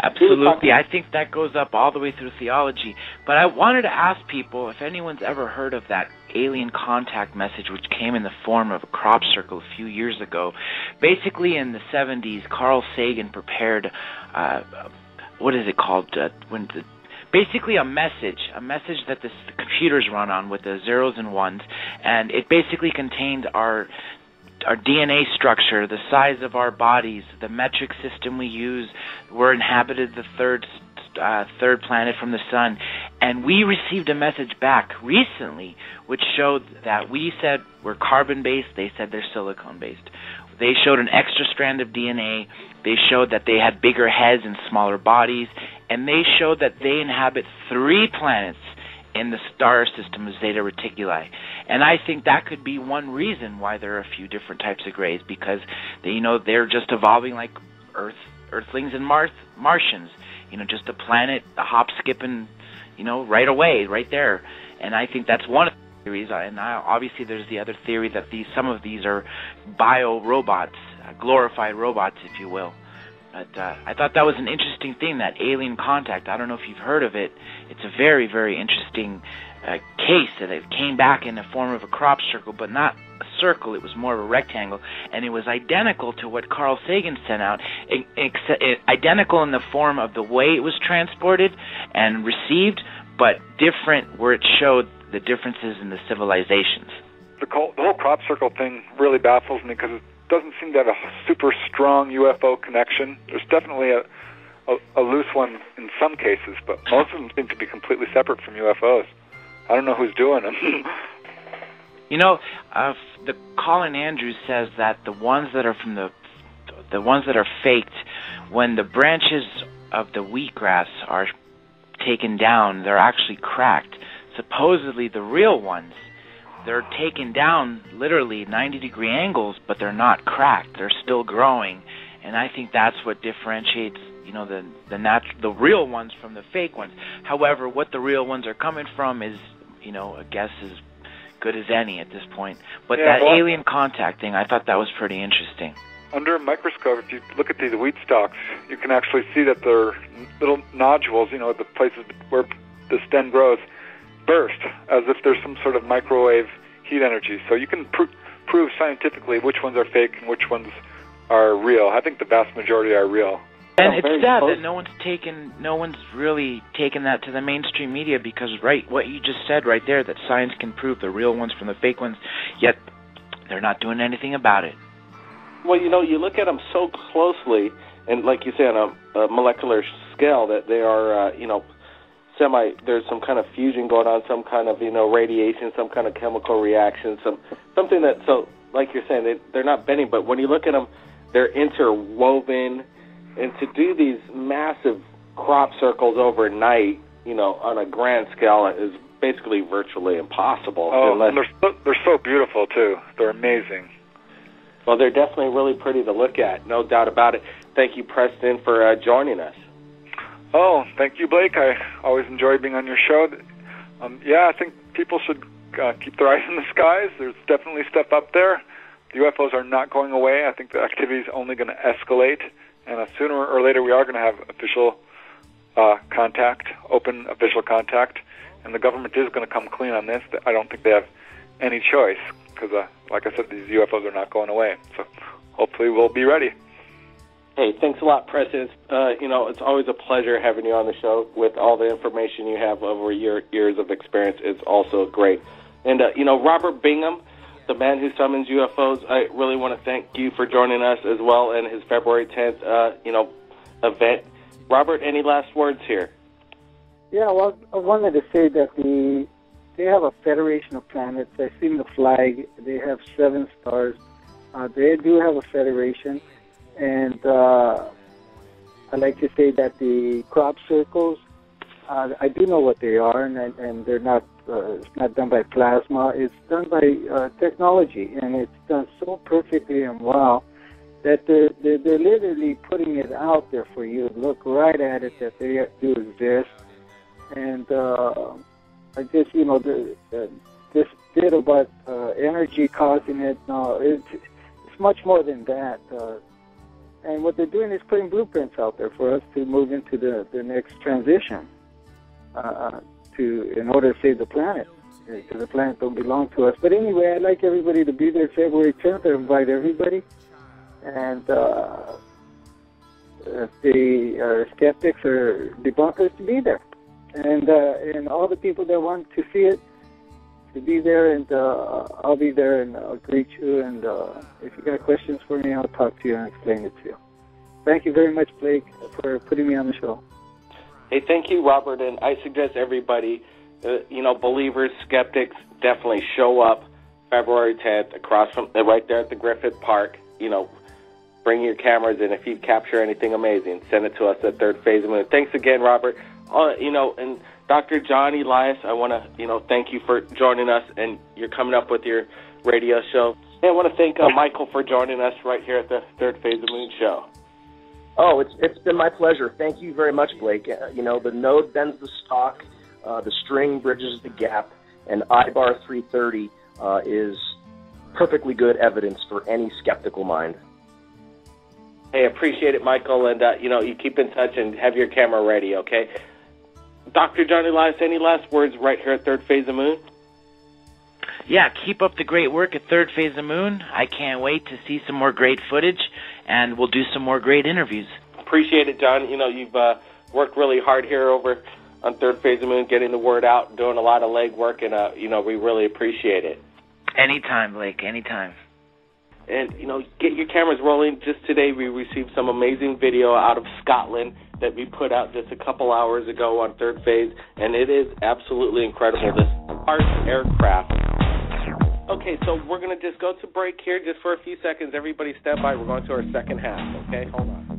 Absolutely. I think that goes up all the way through theology. But I wanted to ask people if anyone's ever heard of that alien contact message which came in the form of a crop circle a few years ago. Basically, in the 70s, Carl Sagan prepared, uh, what is it called? Uh, when the, basically a message, a message that the computers run on with the zeros and ones, and it basically contained our our DNA structure, the size of our bodies, the metric system we use. We're inhabited the third uh, third planet from the sun, and we received a message back recently which showed that we said we're carbon based. They said they're silicon based. They showed an extra strand of DNA. They showed that they had bigger heads and smaller bodies, and they showed that they inhabit three planets in the star system of Zeta Reticuli. And I think that could be one reason why there are a few different types of grays because they, you know they're just evolving like Earth Earthlings and Mars Martians. You know, just a planet, a hop, skipping, you know, right away, right there. And I think that's one of the theories. And I, obviously, there's the other theory that these some of these are bio robots, uh, glorified robots, if you will. But uh, I thought that was an interesting thing, that alien contact. I don't know if you've heard of it. It's a very, very interesting uh, case that it came back in the form of a crop circle, but not a circle. It was more of a rectangle, and it was identical to what Carl Sagan sent out. It, identical in the form of the way it was transported and received, but different where it showed the differences in the civilizations. The, the whole crop circle thing really baffles me because doesn't seem to have a super strong UFO connection. There's definitely a, a, a loose one in some cases, but most of them seem to be completely separate from UFOs. I don't know who's doing them. [laughs] you know, uh, the Colin Andrews says that the ones that are from the the ones that are faked, when the branches of the wheatgrass are taken down, they're actually cracked. Supposedly, the real ones they're taken down literally 90 degree angles, but they're not cracked. They're still growing, and I think that's what differentiates you know the the nat- the real ones from the fake ones. However, what the real ones are coming from is you know a guess as good as any at this point. But yeah, that well, alien contact thing, I thought that was pretty interesting. Under a microscope, if you look at these wheat stalks, you can actually see that they're little nodules. You know, the places where the stem grows burst as if there's some sort of microwave heat energy. So you can pr- prove scientifically which ones are fake and which ones are real. I think the vast majority are real. And it's sad that no one's taken, no one's really taken that to the mainstream media because, right, what you just said right there, that science can prove the real ones from the fake ones, yet they're not doing anything about it. Well, you know, you look at them so closely, and like you say, on a, a molecular scale, that they are, uh, you know, semi there's some kind of fusion going on, some kind of you know radiation, some kind of chemical reaction, some something that so like you're saying they they're not bending, but when you look at them, they're interwoven, and to do these massive crop circles overnight, you know, on a grand scale is basically virtually impossible. Oh, unless, and they're so, they're so beautiful too. They're amazing. Well, they're definitely really pretty to look at, no doubt about it. Thank you, Preston, for uh, joining us. Oh, thank you, Blake. I always enjoy being on your show. Um, yeah, I think people should uh, keep their [laughs] eyes in the skies. There's definitely stuff up there. The UFOs are not going away. I think the activity is only going to escalate, and uh, sooner or later we are going to have official uh, contact, open official contact, and the government is going to come clean on this. I don't think they have any choice because, uh, like I said, these UFOs are not going away. So hopefully we'll be ready. Hey, thanks a lot, Preston. Uh, you know, it's always a pleasure having you on the show with all the information you have over your years of experience. It's also great. And, uh, you know, Robert Bingham, the man who summons UFOs, I really want to thank you for joining us as well in his February 10th, uh, you know, event. Robert, any last words here? Yeah, well, I wanted to say that the they have a federation of planets. I've seen the flag. They have seven stars. Uh, they do have a federation, and uh, I like to say that the crop circles. Uh, I do know what they are, and and they're not. Uh, it's not done by plasma. It's done by uh, technology, and it's done so perfectly and well that they're, they're they're literally putting it out there for you. Look right at it that they do exist, and uh, I just you know the, the this bit about uh, energy causing it. No, it's it's much more than that. Uh, and what they're doing is putting blueprints out there for us to move into the the next transition. Uh, to in order to save the planet because the planet don't belong to us. But anyway, I'd like everybody to be there February 10th. I invite everybody and uh, if the uh, skeptics or debunkers to be there, and uh, and all the people that want to see it to be there, and uh, I'll be there and I'll greet you. And uh, if you got questions for me, I'll talk to you and explain it to you. Thank you very much, Blake, for putting me on the show. Hey, thank you, Robert. And I suggest everybody, uh, you know, believers, skeptics, definitely show up February 10th across from right there at the Griffith Park. You know, bring your cameras in. If you capture anything amazing, send it to us at Third Phase. Thanks again, Robert. Uh, you know, and Dr. John Elias, I want to, you know, thank you for joining us, and you're coming up with your radio show. And I want to thank uh, Michael for joining us right here at the Third Phase of Moon show. Oh, it's it's been my pleasure. Thank you very much, Blake. Uh, you know, the node bends the stalk, uh, the string bridges the gap, and IBAR 330 uh, is perfectly good evidence for any skeptical mind. Hey, appreciate it, Michael, and uh, you know you keep in touch and have your camera ready, okay? Dr. Johnny Elias, any last words right here at Third Phase of Moon? Yeah, keep up the great work at Third Phase of Moon. I can't wait to see some more great footage, and we'll do some more great interviews. Appreciate it, John. You know you've uh, worked really hard here over on Third Phase of Moon, getting the word out, doing a lot of legwork, and uh, you know we really appreciate it. Anytime, Blake. Anytime and you know get your cameras rolling. Just today we received some amazing video out of Scotland that we put out just a couple hours ago on third phase, and it is absolutely incredible. This art aircraft. Okay, so we're gonna just go to break here just for a few seconds. Everybody stand by. We're going to our second half. Okay, hold on.